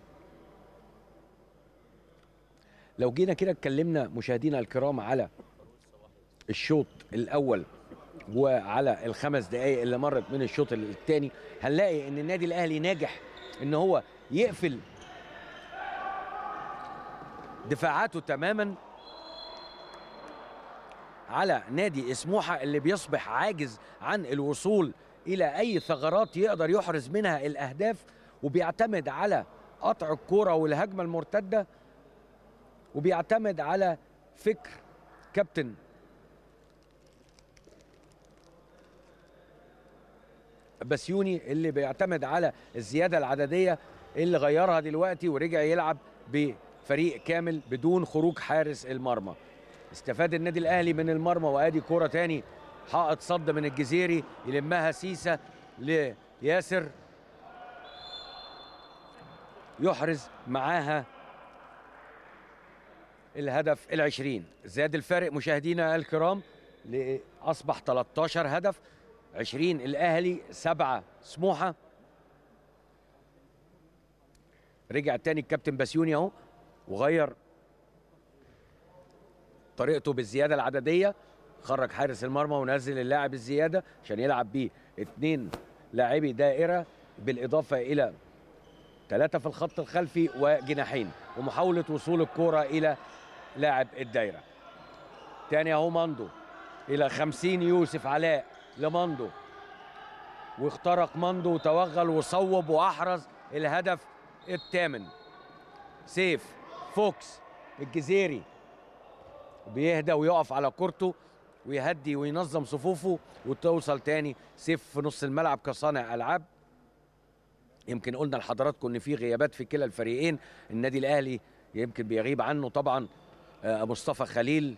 لو جينا كده اتكلمنا مشاهدينا الكرام على الشوط الأول وعلى الخمس دقائق اللي مرت من الشوط الثاني هنلاقي إن النادي الأهلي ناجح إن هو يقفل دفاعاته تماما على نادي سموحه اللي بيصبح عاجز عن الوصول إلى أي ثغرات يقدر يحرز منها الأهداف وبيعتمد على قطع الكورة والهجمة المرتدة وبيعتمد على فكر كابتن. بسيوني اللي بيعتمد على الزيادة العددية اللي غيرها دلوقتي ورجع يلعب بفريق كامل بدون خروج حارس المرمى. استفاد النادي الأهلي من المرمى وأدي كورة تاني. حائط صد من الجزيري يلمها سيسا لياسر. يحرز معاها الهدف العشرين. زاد الفارق مشاهدينا الكرام أصبح 13 هدف. 20 الأهلي سبعة سموحة. رجع تاني الكابتن بسيوني أهو وغير طريقته بالزيادة العددية. خرج حارس المرمى ونزل اللاعب الزيادة عشان يلعب بيه اتنين لاعبي دائرة بالإضافة إلى ثلاثة في الخط الخلفي وجناحين. ومحاولة وصول الكرة إلى لاعب الدايرة. تاني أهو ماندو. إلى خمسين يوسف علاء لماندو. واخترق ماندو وتوغل وصوب وأحرز الهدف الثامن. سيف فوكس الجزيري بيهدى ويقف على كورته ويهدي وينظم صفوفه وتوصل تاني. سيف في نص الملعب كصانع ألعاب. يمكن قلنا لحضراتكم إن في غيابات في كلا الفريقين. النادي الأهلي يمكن بيغيب عنه طبعا. مصطفى خليل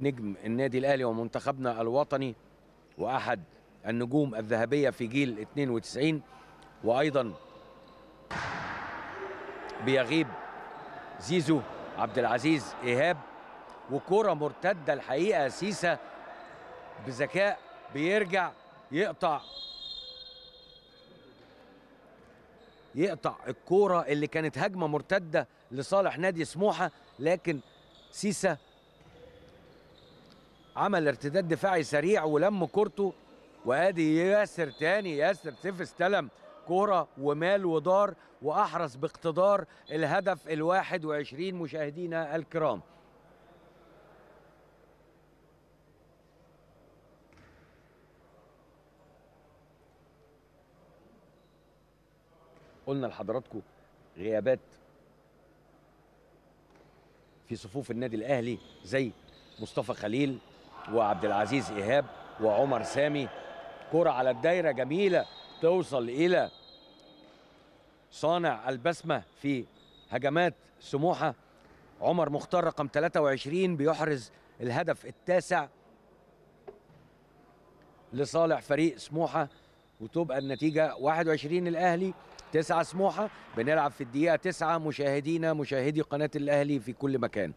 نجم النادي الأهلي ومنتخبنا الوطني وأحد النجوم الذهبية في جيل 92 وأيضا بيغيب زيزو عبد العزيز إيهاب. وكرة مرتدة الحقيقة سيسا بذكاء بيرجع يقطع يقطع الكوره اللي كانت هجمة مرتدة لصالح نادي سموحة. لكن سيسا. عمل ارتداد دفاعي سريع ولم كورته وأدي ياسر تاني ياسر سيف استلم كورة ومال ودار وأحرز باقتدار الهدف الواحد وعشرين مشاهدينا الكرام. قلنا لحضراتكم غيابات في صفوف النادي الأهلي زي مصطفى خليل وعبد العزيز إيهاب وعمر سامي. كرة على الدايرة جميلة توصل إلى صانع البسمة في هجمات سموحة. عمر مختار رقم 23 بيحرز الهدف التاسع لصالح فريق سموحة. وتبقى النتيجة 21 الاهلي تسعة سموحة بنلعب في الدقيقة تسعة مشاهدينا مشاهدي قناة الأهلي في كل مكان.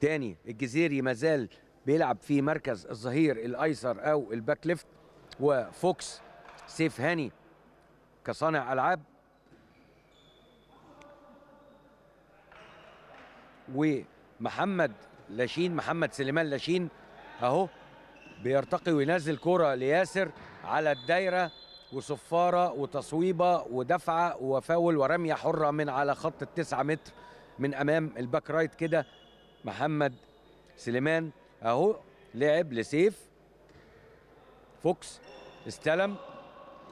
تاني الجزيري مازال بيلعب في مركز الظهير الأيسر أو ال back left وفوكس سيف هاني كصانع ألعاب. ومحمد لاشين محمد سليمان لاشين أهو بيرتقي وينزل كرة لياسر على الدايرة. وصفارة وتصويبة ودفعة وفاول ورمية حرة من على خط التسعة متر من أمام ال back right كده. محمد سليمان أهو لعب لسيف. فوكس استلم.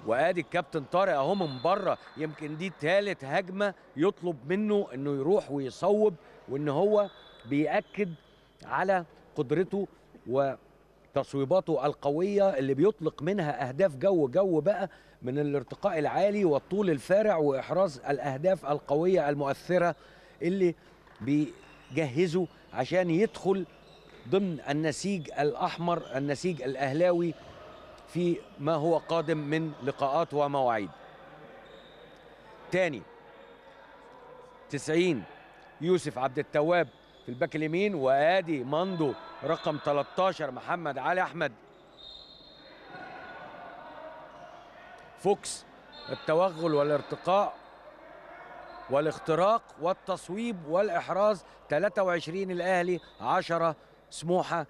وأدي الكابتن طارق أهو من بره. يمكن دي ثالث هجمة يطلب منه إنه يروح ويصوب وإن هو بيأكد على قدرته و تصويباته القوية اللي بيطلق منها أهداف جو جو بقى من الارتقاء العالي والطول الفارع وإحراز الأهداف القوية المؤثرة اللي بيجهزه عشان يدخل ضمن النسيج الأحمر النسيج الأهلاوي في ما هو قادم من لقاءات ومواعيد. تاني 90 يوسف عبد التواب في ال back اليمين وآدي ماندو رقم 13 محمد علي أحمد. فوكس التوغل والارتقاء والاختراق والتصويب والإحراز. 23 الأهلي 10 سموحة.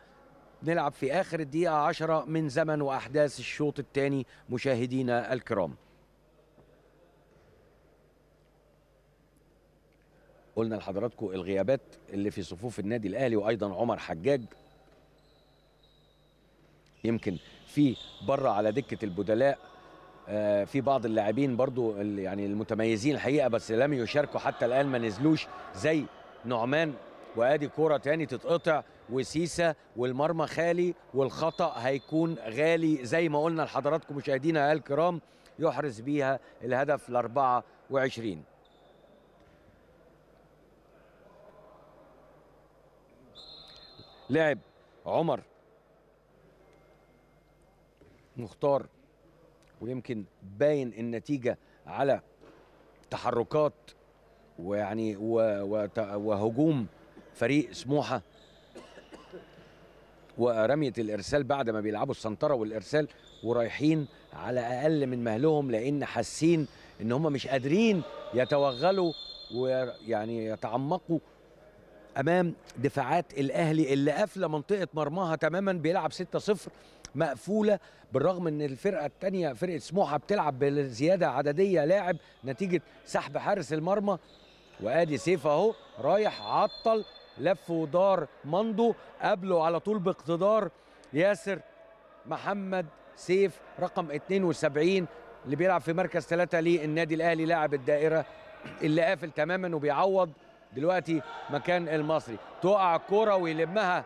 نلعب في آخر الدقيقة 10 من زمن وأحداث الشوط الثاني مشاهدينا الكرام. قلنا لحضراتكم الغيابات اللي في صفوف النادي الأهلي وأيضا عمر حجاج يمكن في بره على دكة البدلاء آه في بعض اللاعبين برضو يعني المتميزين الحقيقة بس لم يشاركوا حتى الآن ما نزلوش زي نعمان. وآدي كورة تاني تتقطع وسيسا والمرمى خالي والخطأ هيكون غالي. زي ما قلنا لحضراتكم مشاهدينا الكرام يحرز بيها الهدف ال 24 لعب عمر مختار ويمكن باين النتيجة على تحركات ويعني وهجوم فريق سموحة. ورمية الإرسال بعد ما بيلعبوا السنطرة والإرسال ورايحين على أقل من مهلهم لأن حاسين إن هم مش قادرين يتوغلوا ويعني يتعمقوا أمام دفاعات الأهلي اللي قافلة منطقة مرماها تماما بيلعب 6-0 مقفولة بالرغم إن الفرقة الثانية فرقة سموحة بتلعب بزيادة عددية لاعب نتيجة سحب حارس المرمى. وأدي سيف أهو رايح عطل لف ودار مندو قبله على طول باقتدار. ياسر محمد سيف رقم 72 اللي بيلعب في مركز ثلاثة للنادي الأهلي لاعب الدائرة اللي قافل تماما وبيعوض. دلوقتي مكان المصري. تقع الكرة ويلمها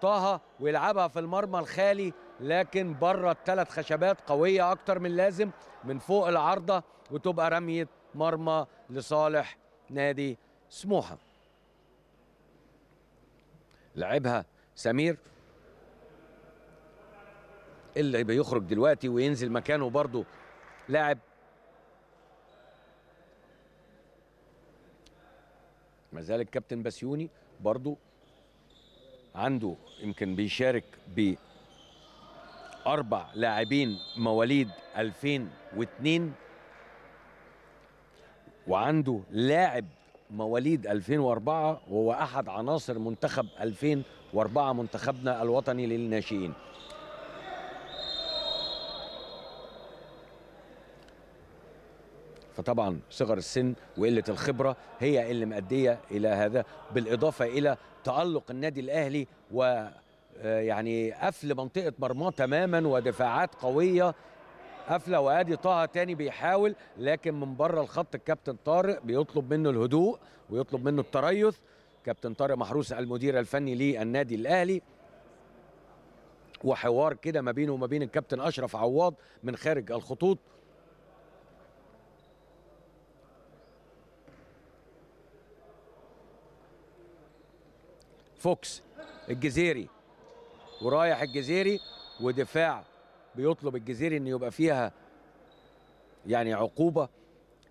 طه ويلعبها في المرمى الخالي لكن بره الثلاث خشبات قوية أكتر من لازم من فوق العارضة وتبقى رمية مرمى لصالح نادي سموحة. لعبها سمير. اللي بيخرج دلوقتي وينزل مكانه برضو لاعب ما زال الكابتن بسيوني برضو عنده يمكن بيشارك ب أربع لاعبين مواليد 2002 وعنده لاعب مواليد 2004 وهو أحد عناصر منتخب 2004 منتخبنا الوطني للناشئين. فطبعا صغر السن وقلة الخبرة هي اللي مؤديه إلى هذا بالإضافة إلى تألق النادي الأهلي و آه، يعني قفل منطقة مرماه تماما ودفاعات قوية. قفلة وأدي طه تاني بيحاول لكن من بره الخط الكابتن طارق بيطلب منه الهدوء ويطلب منه التريث. كابتن طارق محروس المدير الفني للنادي الأهلي. وحوار كده ما بينه وما بين الكابتن أشرف عواض من خارج الخطوط. فوكس الجزيري ورايح الجزيري ودفاع بيطلب الجزيري إن يبقى فيها يعني عقوبة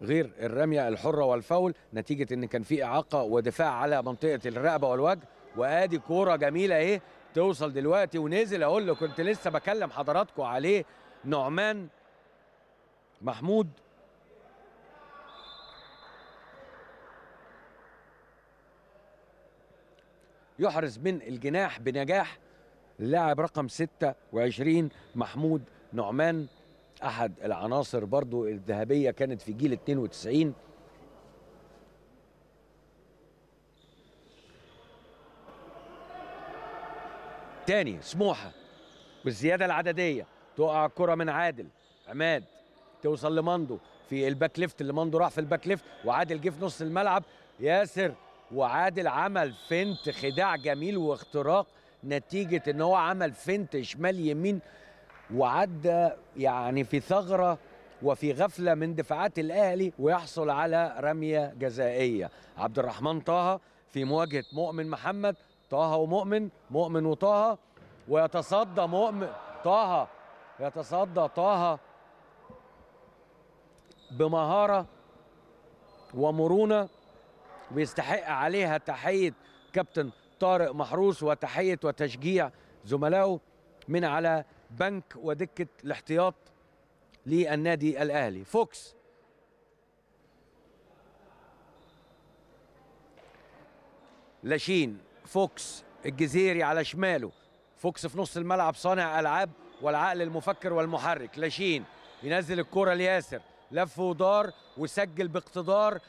غير الرمية الحرة والفاول نتيجة إن كان في إعاقة ودفاع على منطقة الرقبة والوجه. وآدي كورة جميلة اهي توصل دلوقتي ونزل. أقول له كنت لسه بكلم حضراتكم عليه نعمان محمود يحرز من الجناح بنجاح اللاعب رقم 26 محمود نعمان. أحد العناصر برضو الذهبية كانت في جيل 92 تاني سموحة بالزيادة العددية. تقع الكره من عادل عماد توصل لمندو في ال back left اللي مندو راح في ال back left وعادل جه في نص الملعب. ياسر وعادل عمل feint خداع جميل واختراق نتيجة إن هو عمل feint شمال يمين وعدى يعني في ثغرة وفي غفلة من دفاعات الأهلي ويحصل على رمية جزائية. عبد الرحمن طه في مواجهة مؤمن محمد. طه ومؤمن مؤمن وطه. ويتصدى مؤمن طه يتصدى طه بمهارة ومرونة. ويستحق عليها تحية كابتن طارق محروس وتحية وتشجيع زملائه من على بنك ودكة الاحتياط للنادي الأهلي. فوكس. لاشين. فوكس الجزيري على شماله. فوكس في نص الملعب صانع ألعاب والعقل المفكر والمحرك. لاشين ينزل الكرة لياسر. لف ودار وسجل باقتدار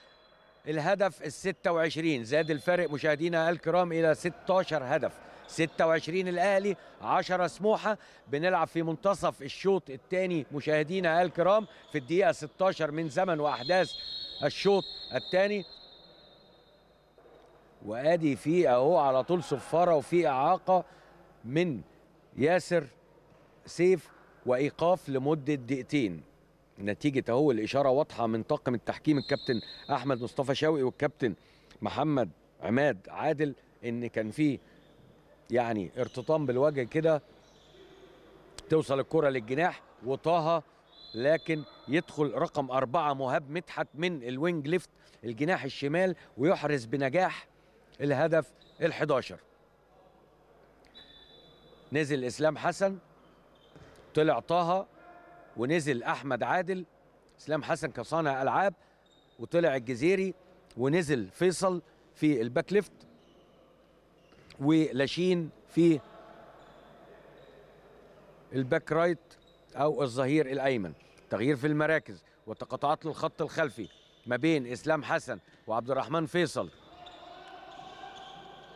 الهدف ال 26 زاد الفارق مشاهدينا الكرام إلى 16 هدف. 26 الأهلي 10 سموحة. بنلعب في منتصف الشوط الثاني مشاهدينا الكرام. في الدقيقة 16 من زمن وأحداث الشوط الثاني. وآدي في أهو على طول صفارة وفي إعاقة من ياسر سيف وإيقاف لمدة دقيقتين. نتيجة أهو الإشارة واضحة من طاقم التحكيم الكابتن أحمد مصطفى شوقي والكابتن محمد عماد عادل إن كان في يعني ارتطام بالوجه كده توصل الكرة للجناح وطه لكن يدخل رقم أربعة مهاب مدحت من ال wing left الجناح الشمال ويحرز بنجاح الهدف ال11 نزل إسلام حسن طلع طه ونزل أحمد عادل إسلام حسن كصانع ألعاب وطلع الجزيري ونزل فيصل في ال back left ولاشين في ال back right أو الظهير الأيمن. تغيير في المراكز وتقاطعات للخط الخلفي ما بين إسلام حسن وعبد الرحمن فيصل.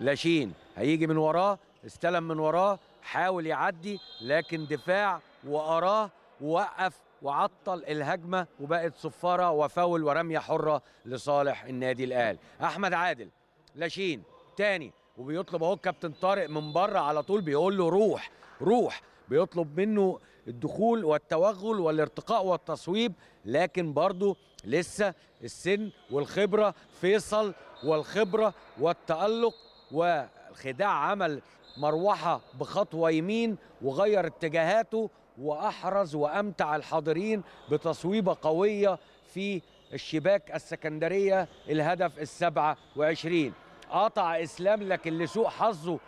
لاشين هيجي من وراه استلم من وراه حاول يعدي لكن دفاع وقراه ووقف وعطل الهجمة وبقت صفارة وفاول ورمية حرة لصالح النادي الأهلي. أحمد عادل لاشين تاني وبيطلب أهو الكابتن طارق من بره على طول بيقول له روح روح. بيطلب منه الدخول والتوغل والارتقاء والتصويب لكن برضه لسه السن والخبرة فيصل والخبرة والتألق والخداع عمل مروحة بخطوة يمين وغير اتجاهاته وأحرز وأمتع الحاضرين بتصويبة قوية في الشباك السكندرية الهدف السبعة وعشرين. قطع إسلام لكن لسوء حظه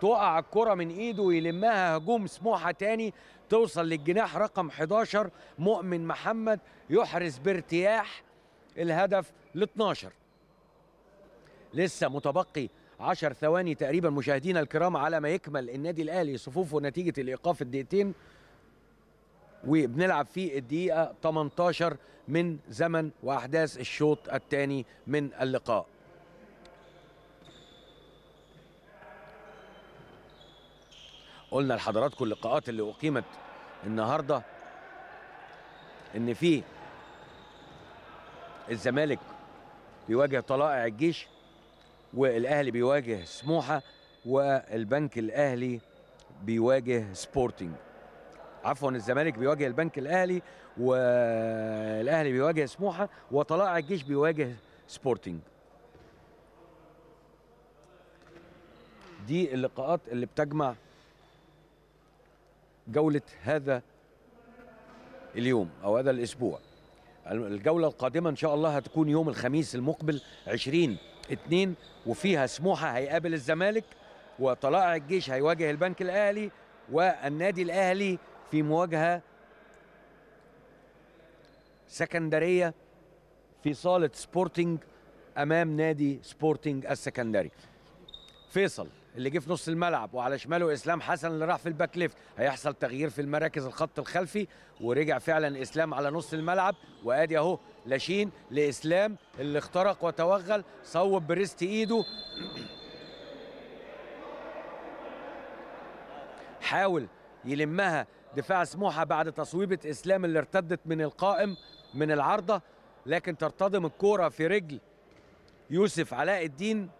تقع الكرة من إيده ويلمها هجوم سموحة تاني توصل للجناح رقم 11 مؤمن محمد يحرز بارتياح الهدف ال 12 لسه متبقي 10 ثواني تقريبا مشاهدينا الكرام على ما يكمل النادي الأهلي صفوفه نتيجة الإيقاف الدقيقتين. وبنلعب في الدقيقة 18 من زمن وأحداث الشوط الثاني من اللقاء. قلنا لحضراتكم اللقاءات اللي أقيمت النهارده إن في الزمالك بيواجه طلائع الجيش والأهلي بيواجه سموحة والبنك الأهلي بيواجه سبورتنج. عفوا الزمالك بيواجه البنك الأهلي والاهلي بيواجه سموحة وطلائع الجيش بيواجه سبورتنج. دي اللقاءات اللي بتجمع جولة هذا اليوم أو هذا الأسبوع. الجولة القادمة إن شاء الله هتكون يوم الخميس المقبل 20 2 وفيها سموحة هيقابل الزمالك وطلائع الجيش هيواجه البنك الأهلي والنادي الأهلي في مواجهة سكندرية في صالة سبورتنج أمام نادي سبورتنج السكندري. فيصل اللي جه في نص الملعب وعلى شماله إسلام حسن اللي راح في ال back left. هيحصل تغيير في المراكز الخط الخلفي ورجع فعلا إسلام على نص الملعب. وأدي أهو لاشين لإسلام اللي اخترق وتوغل. صوب ب wrist إيده. حاول يلمها دفاع سموحة بعد تصويبة إسلام اللي ارتدت من القائم من العارضة لكن ترتضم الكورة في رجل يوسف علاء الدين.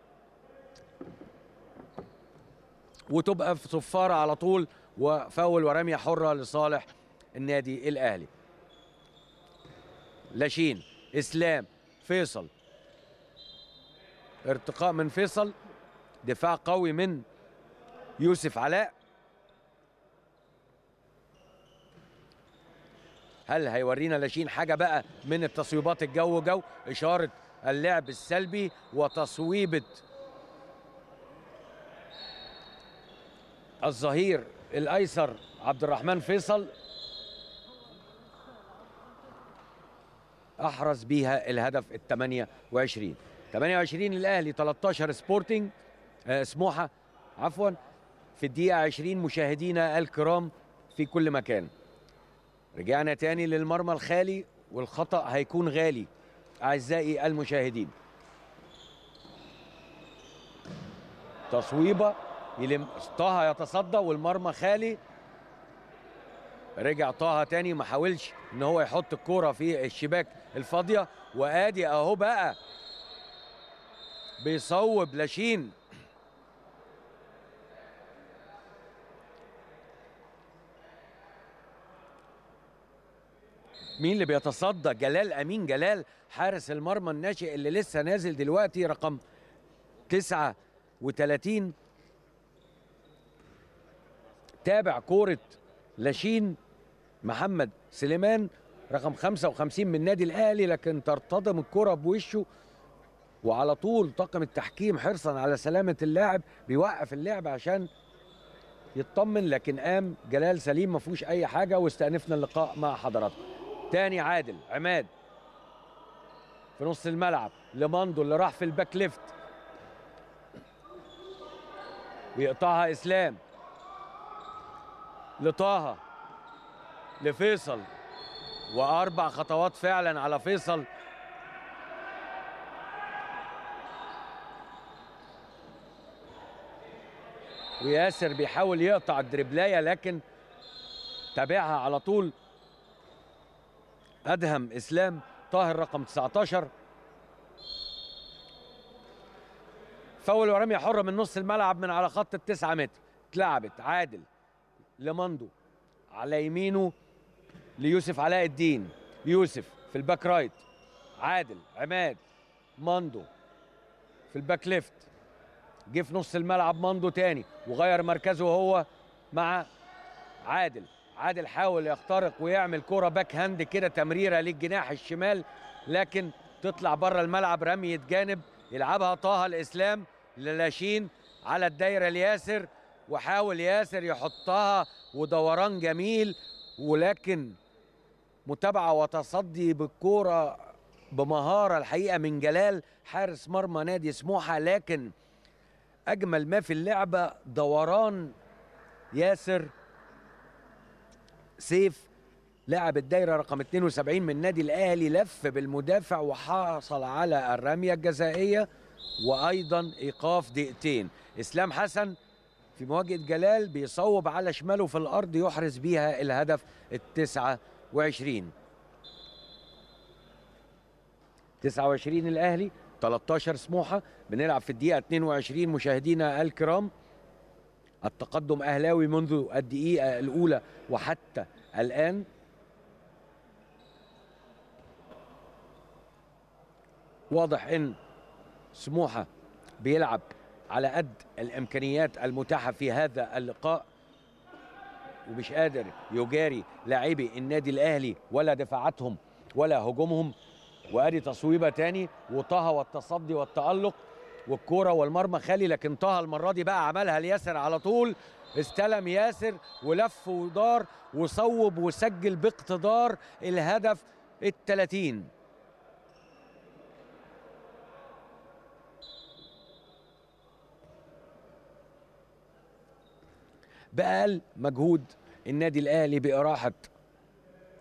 وتبقى في صفارة على طول وفاول ورمية حرة لصالح النادي الأهلي. لاشين إسلام فيصل. ارتقاء من فيصل دفاع قوي من يوسف علاء. هل هيورينا لاشين حاجة بقى من التصويبات الجو جو إشارة اللعب السلبي وتصويبة الظهير الأيسر عبد الرحمن فيصل. أحرز بيها الهدف ال 28 28 الأهلي 13 سبورتنج آه سموحة عفوا في الدقيقة 20 مشاهدينا الكرام في كل مكان. رجعنا تاني للمرمى الخالي والخطأ هيكون غالي. أعزائي المشاهدين تصويبة يلم طه يتصدى والمرمى خالي. رجع طه تاني ما حاولش إن هو يحط الكورة في الشباك الفاضية. وآدي أهو بقى بيصوب لاشين. مين اللي بيتصدى؟ جلال أمين جلال حارس المرمى الناشئ اللي لسه نازل دلوقتي رقم 39 تابع كورة لاشين محمد سليمان رقم 55 من النادي الأهلي لكن ترتضم الكرة بوشه. وعلى طول طاقم التحكيم حرصا على سلامة اللاعب بيوقف اللعب عشان يطمن لكن قام جلال سليم ما فيهوش أي حاجة واستأنفنا اللقاء مع حضراتكم. تاني عادل عماد. في نص الملعب لماندو اللي راح في ال back left. ويقطعها إسلام. لطه لفيصل. وأربع خطوات فعلا على فيصل. وياسر بيحاول يقطع الدربلاية لكن تابعها على طول. أدهم إسلام طاهر رقم 19 فاول ورمية حرة من نص الملعب من على خط التسعة متر. اتلعبت عادل لمندو على يمينه ليوسف علاء الدين. يوسف في ال back right. عادل عماد مندو في ال back left. جه في نص الملعب مندو تاني وغير مركزه هو مع عادل. عادل حاول يخترق ويعمل كرة back hand كده تمريرة للجناح الشمال لكن تطلع بره الملعب رمية جانب يلعبها طه لإسلام للاشين على الدايرة لياسر وحاول ياسر يحطها ودوران جميل ولكن متابعة وتصدي بالكورة بمهارة الحقيقة من جلال حارس مرمى نادي سموحة لكن أجمل ما في اللعبة دوران ياسر سيف لاعب الدايرة رقم 72 من النادي الأهلي لف بالمدافع وحصل على الرمية الجزائية وأيضا إيقاف دقيقتين. إسلام حسن في مواجهة جلال بيصوب على شماله في الأرض يحرز بيها الهدف التسعة وعشرين. 29 الأهلي 13 سموحة بنلعب في الدقيقة 22 مشاهدينا الكرام. التقدم أهلاوي منذ الدقيقة الأولى وحتى الآن. واضح إن سموحة بيلعب على قد الإمكانيات المتاحة في هذا اللقاء. ومش قادر يجاري لاعبي النادي الأهلي ولا دفاعاتهم ولا هجومهم. وأدي تصويبة تاني. وطه والتصدي والتألق. والكوره والمرمى خالي لكن طه المره دي بقى عملها لياسر على طول. استلم ياسر ولف ودار وصوب وسجل باقتدار الهدف الثلاثين بأقل مجهود النادي الأهلي بإراحة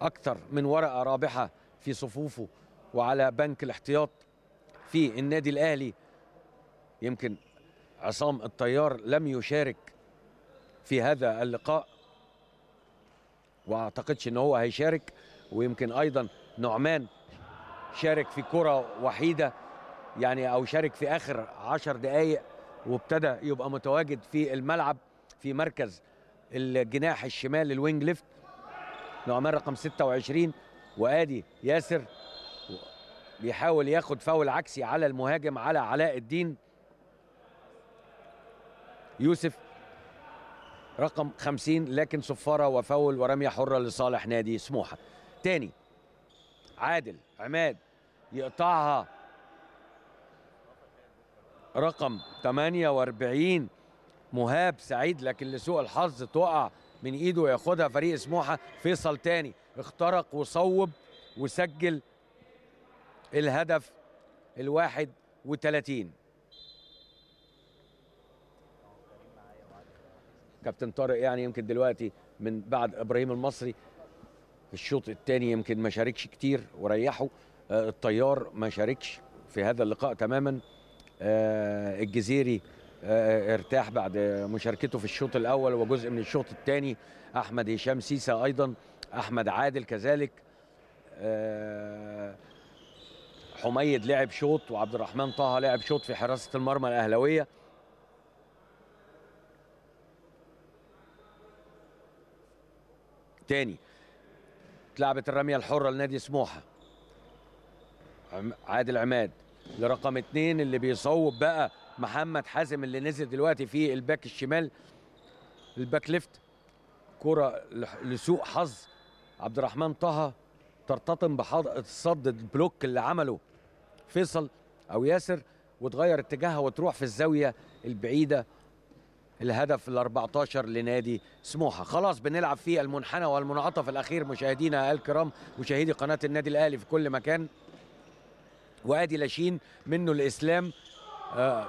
أكثر من ورقة رابحة في صفوفه وعلى بنك الاحتياط في النادي الأهلي. يمكن عصام الطيار لم يشارك في هذا اللقاء وأعتقدش إن هو هيشارك ويمكن أيضا نعمان شارك في كرة وحيدة يعني أو شارك في آخر عشر دقايق وابتدى يبقى متواجد في الملعب في مركز الجناح الشمال ال wing left نعمان رقم 26 وآدي ياسر بيحاول ياخد فاول عكسي على المهاجم على علاء الدين. يوسف رقم 50 لكن صفارة وفاول ورمية حرة لصالح نادي سموحة. تاني عادل عماد يقطعها. رقم 48 مهاب سعيد لكن لسوء الحظ تقع من إيده وياخدها فريق سموحة. فيصل تاني اخترق وصوب وسجل الهدف الواحد وثلاثين كابتن طارق يعني يمكن دلوقتي من بعد إبراهيم المصري في الشوط الثاني يمكن ما شاركش كتير وريحه. آه الطيار ما شاركش في هذا اللقاء تماما. آه الجزيري آه ارتاح بعد مشاركته في الشوط الأول وجزء من الشوط الثاني أحمد هشام سيسا أيضا أحمد عادل كذلك. حميد لعب شوط وعبد الرحمن طه لعب شوط في حراسة المرمى الأهلاوية. تاني. اتلعبت الرمية الحرة لنادي سموحة. عادل عماد لرقم اتنين اللي بيصوب بقى محمد حازم اللي نزل دلوقتي في ال back الشمال. ال back left. كرة لسوء حظ. عبد الرحمن طه ترتطم بصد ال block اللي عمله فيصل أو ياسر وتغير اتجاهها وتروح في الزاوية البعيدة. الهدف ال 14 لنادي سموحة. خلاص بنلعب في المنحنى والمنعطف الأخير مشاهدينا الكرام مشاهدي قناة النادي الأهلي في كل مكان. وادي لاشين منه الإسلام. آه.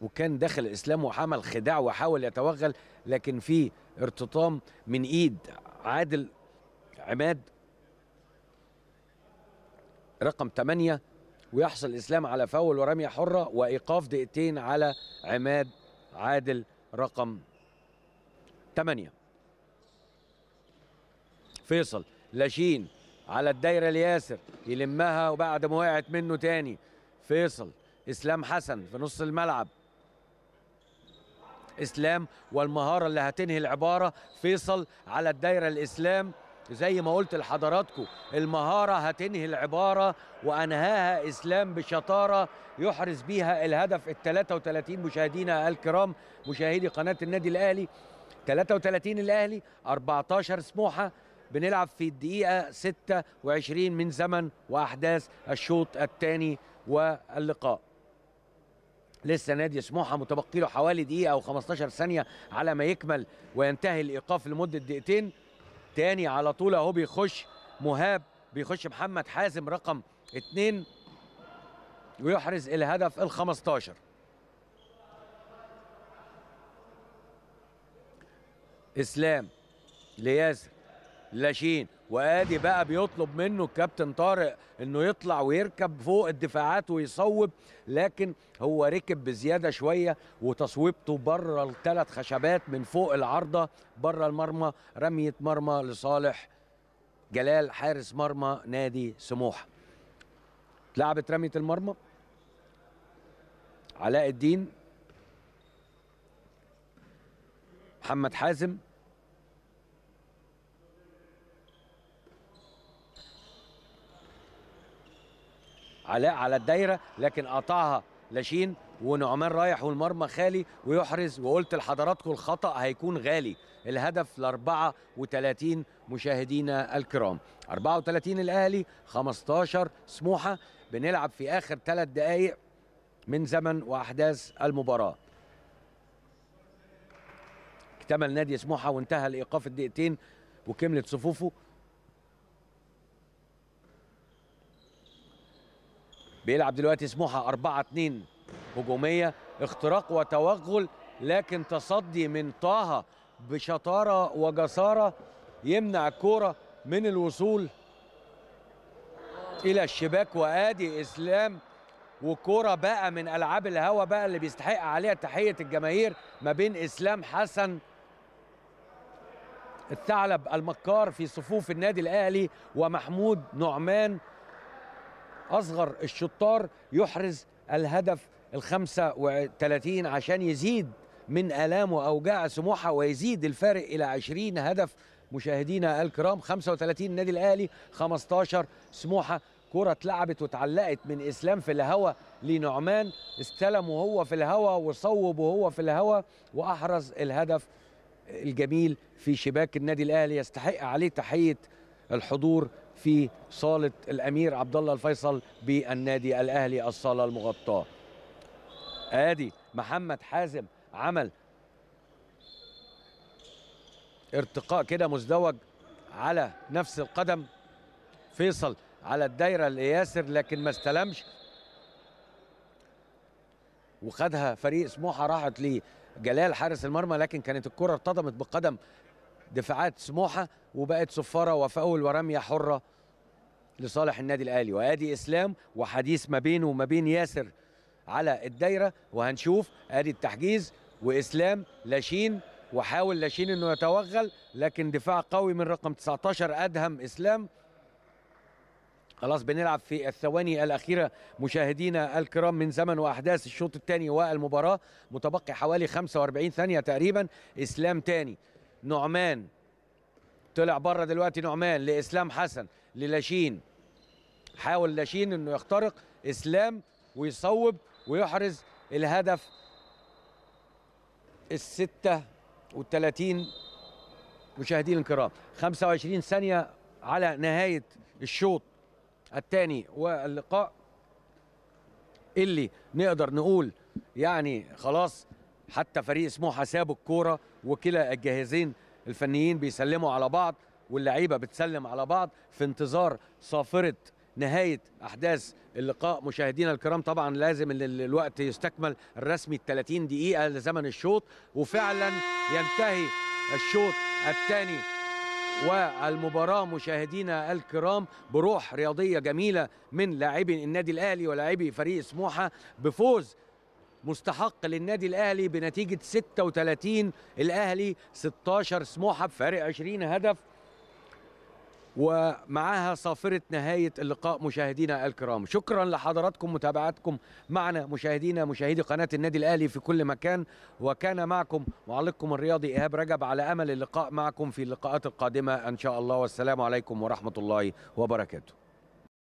وكان داخل الإسلام وحمل خداع وحاول يتوغل لكن في ارتطام من إيد عادل عماد رقم 8 ويحصل الاسلام على فاول ورمية حرة وإيقاف دقيقتين على عماد عادل رقم 8 فيصل لاشين على الدايرة لياسر يلمها وبعد ما وقعت منه تاني. فيصل إسلام حسن في نص الملعب. إسلام والمهارة اللي هتنهي العبارة. فيصل على الدايرة الإسلام زي ما قلت لحضراتكم المهارة هتنهي العبارة وأنهاها إسلام بشطارة يحرز بيها الهدف ال 33 مشاهدينا الكرام مشاهدي قناة النادي الأهلي 33 الأهلي 14 سموحة. بنلعب في الدقيقة 26 من زمن وأحداث الشوط الثاني واللقاء. لسه نادي سموحة متبقي له حوالي دقيقة أو 15 ثانية على ما يكمل وينتهي الإيقاف لمدة دقيقتين. تاني على طول أهو بيخش مهاب بيخش محمد حازم رقم اتنين ويحرز الهدف ال 15 إسلام لياسر لاشين وآدي بقى بيطلب منه الكابتن طارق إنه يطلع ويركب فوق الدفاعات ويصوب لكن هو ركب بزيادة شوية وتصويبته بره الثلاث خشبات من فوق العارضه بره المرمى رمية مرمى لصالح جلال حارس مرمى نادي سموحة. لعبت رمية المرمى؟ علاء الدين محمد حازم علاء على الدايرة لكن قطعها لاشين ونعمان رايح والمرمى خالي ويحرز وقلت لحضراتكم الخطأ هيكون غالي. الهدف ل 34 مشاهدينا الكرام. 34 الأهلي 15 سموحة. بنلعب في آخر ثلاث دقائق من زمن وأحداث المباراة. اكتمل نادي سموحة وانتهى الإيقاف الدقيقتين وكملت صفوفه. بيلعب دلوقتي سموحة 4 2 هجومية اختراق وتوغل لكن تصدي من طه بشطارة وجسارة يمنع الكورة من الوصول إلى الشباك وآدي إسلام. وكورة بقى من ألعاب الهوا بقى اللي بيستحق عليها تحية الجماهير ما بين إسلام حسن الثعلب المكار في صفوف النادي الأهلي ومحمود نعمان. أصغر الشطار يحرز الهدف ال 35 عشان يزيد من آلام وأوجاع سموحة ويزيد الفارق إلى 20 هدف. مشاهدينا الكرام 35 النادي الأهلي 15 سموحة. كرة اتلعبت واتعلقت من إسلام في الهوا لنعمان. استلم وهو في الهوا وصوب وهو في الهوا وأحرز الهدف الجميل في شباك النادي الأهلي. يستحق عليه تحية الحضور في صالة الأمير عبد الله الفيصل بالنادي الأهلي الصالة المغطاة. آدي محمد حازم عمل ارتقاء كده مزدوج على نفس القدم. فيصل على الدايرة لياسر لكن ما استلمش. وخدها فريق سموحة راحت لجلال حارس المرمى لكن كانت الكرة ارتطمت بقدم دفاعات سموحة وبقت صفارة وفاول ورمية حرة. لصالح النادي الأهلي. وآدي إسلام وحديث ما بينه وما بين ياسر على الدايرة. وهنشوف آدي التحجيز وإسلام لاشين وحاول لاشين إنه يتوغل لكن دفاع قوي من رقم 19 أدهم إسلام. خلاص بنلعب في الثواني الأخيرة مشاهدينا الكرام من زمن وأحداث الشوط الثاني والمباراة. متبقي حوالي 45 ثانية تقريبا. إسلام تاني. نعمان. طلع بره دلوقتي نعمان لإسلام حسن. للاشين. حاول لاشين إنه يخترق إسلام ويصوب ويحرز الهدف الستة والثلاثين مشاهدين الكرام. 25 ثانية على نهاية الشوط الثاني واللقاء. اللي نقدر نقول يعني خلاص حتى فريق سموحه سابوا الكورة وكلا الجاهزين الفنيين بيسلموا على بعض. واللعيبة بتسلم على بعض في انتظار صافرة نهاية أحداث اللقاء. مشاهدينا الكرام طبعا لازم الوقت يستكمل الرسمي 30 دقيقة لزمن الشوط وفعلا ينتهي الشوط الثاني والمباراة. مشاهدينا الكرام بروح رياضية جميلة من لاعبي النادي الأهلي ولاعبي فريق سموحة بفوز مستحق للنادي الأهلي بنتيجة 36 الأهلي 16 سموحة بفارق 20 هدف. ومعها صافرة نهاية اللقاء مشاهدينا الكرام. شكرا لحضراتكم متابعتكم معنا مشاهدينا مشاهدي قناة النادي الأهلي في كل مكان. وكان معكم معلقكم الرياضي إيهاب رجب على أمل اللقاء معكم في اللقاءات القادمة إن شاء الله. والسلام عليكم ورحمة الله وبركاته.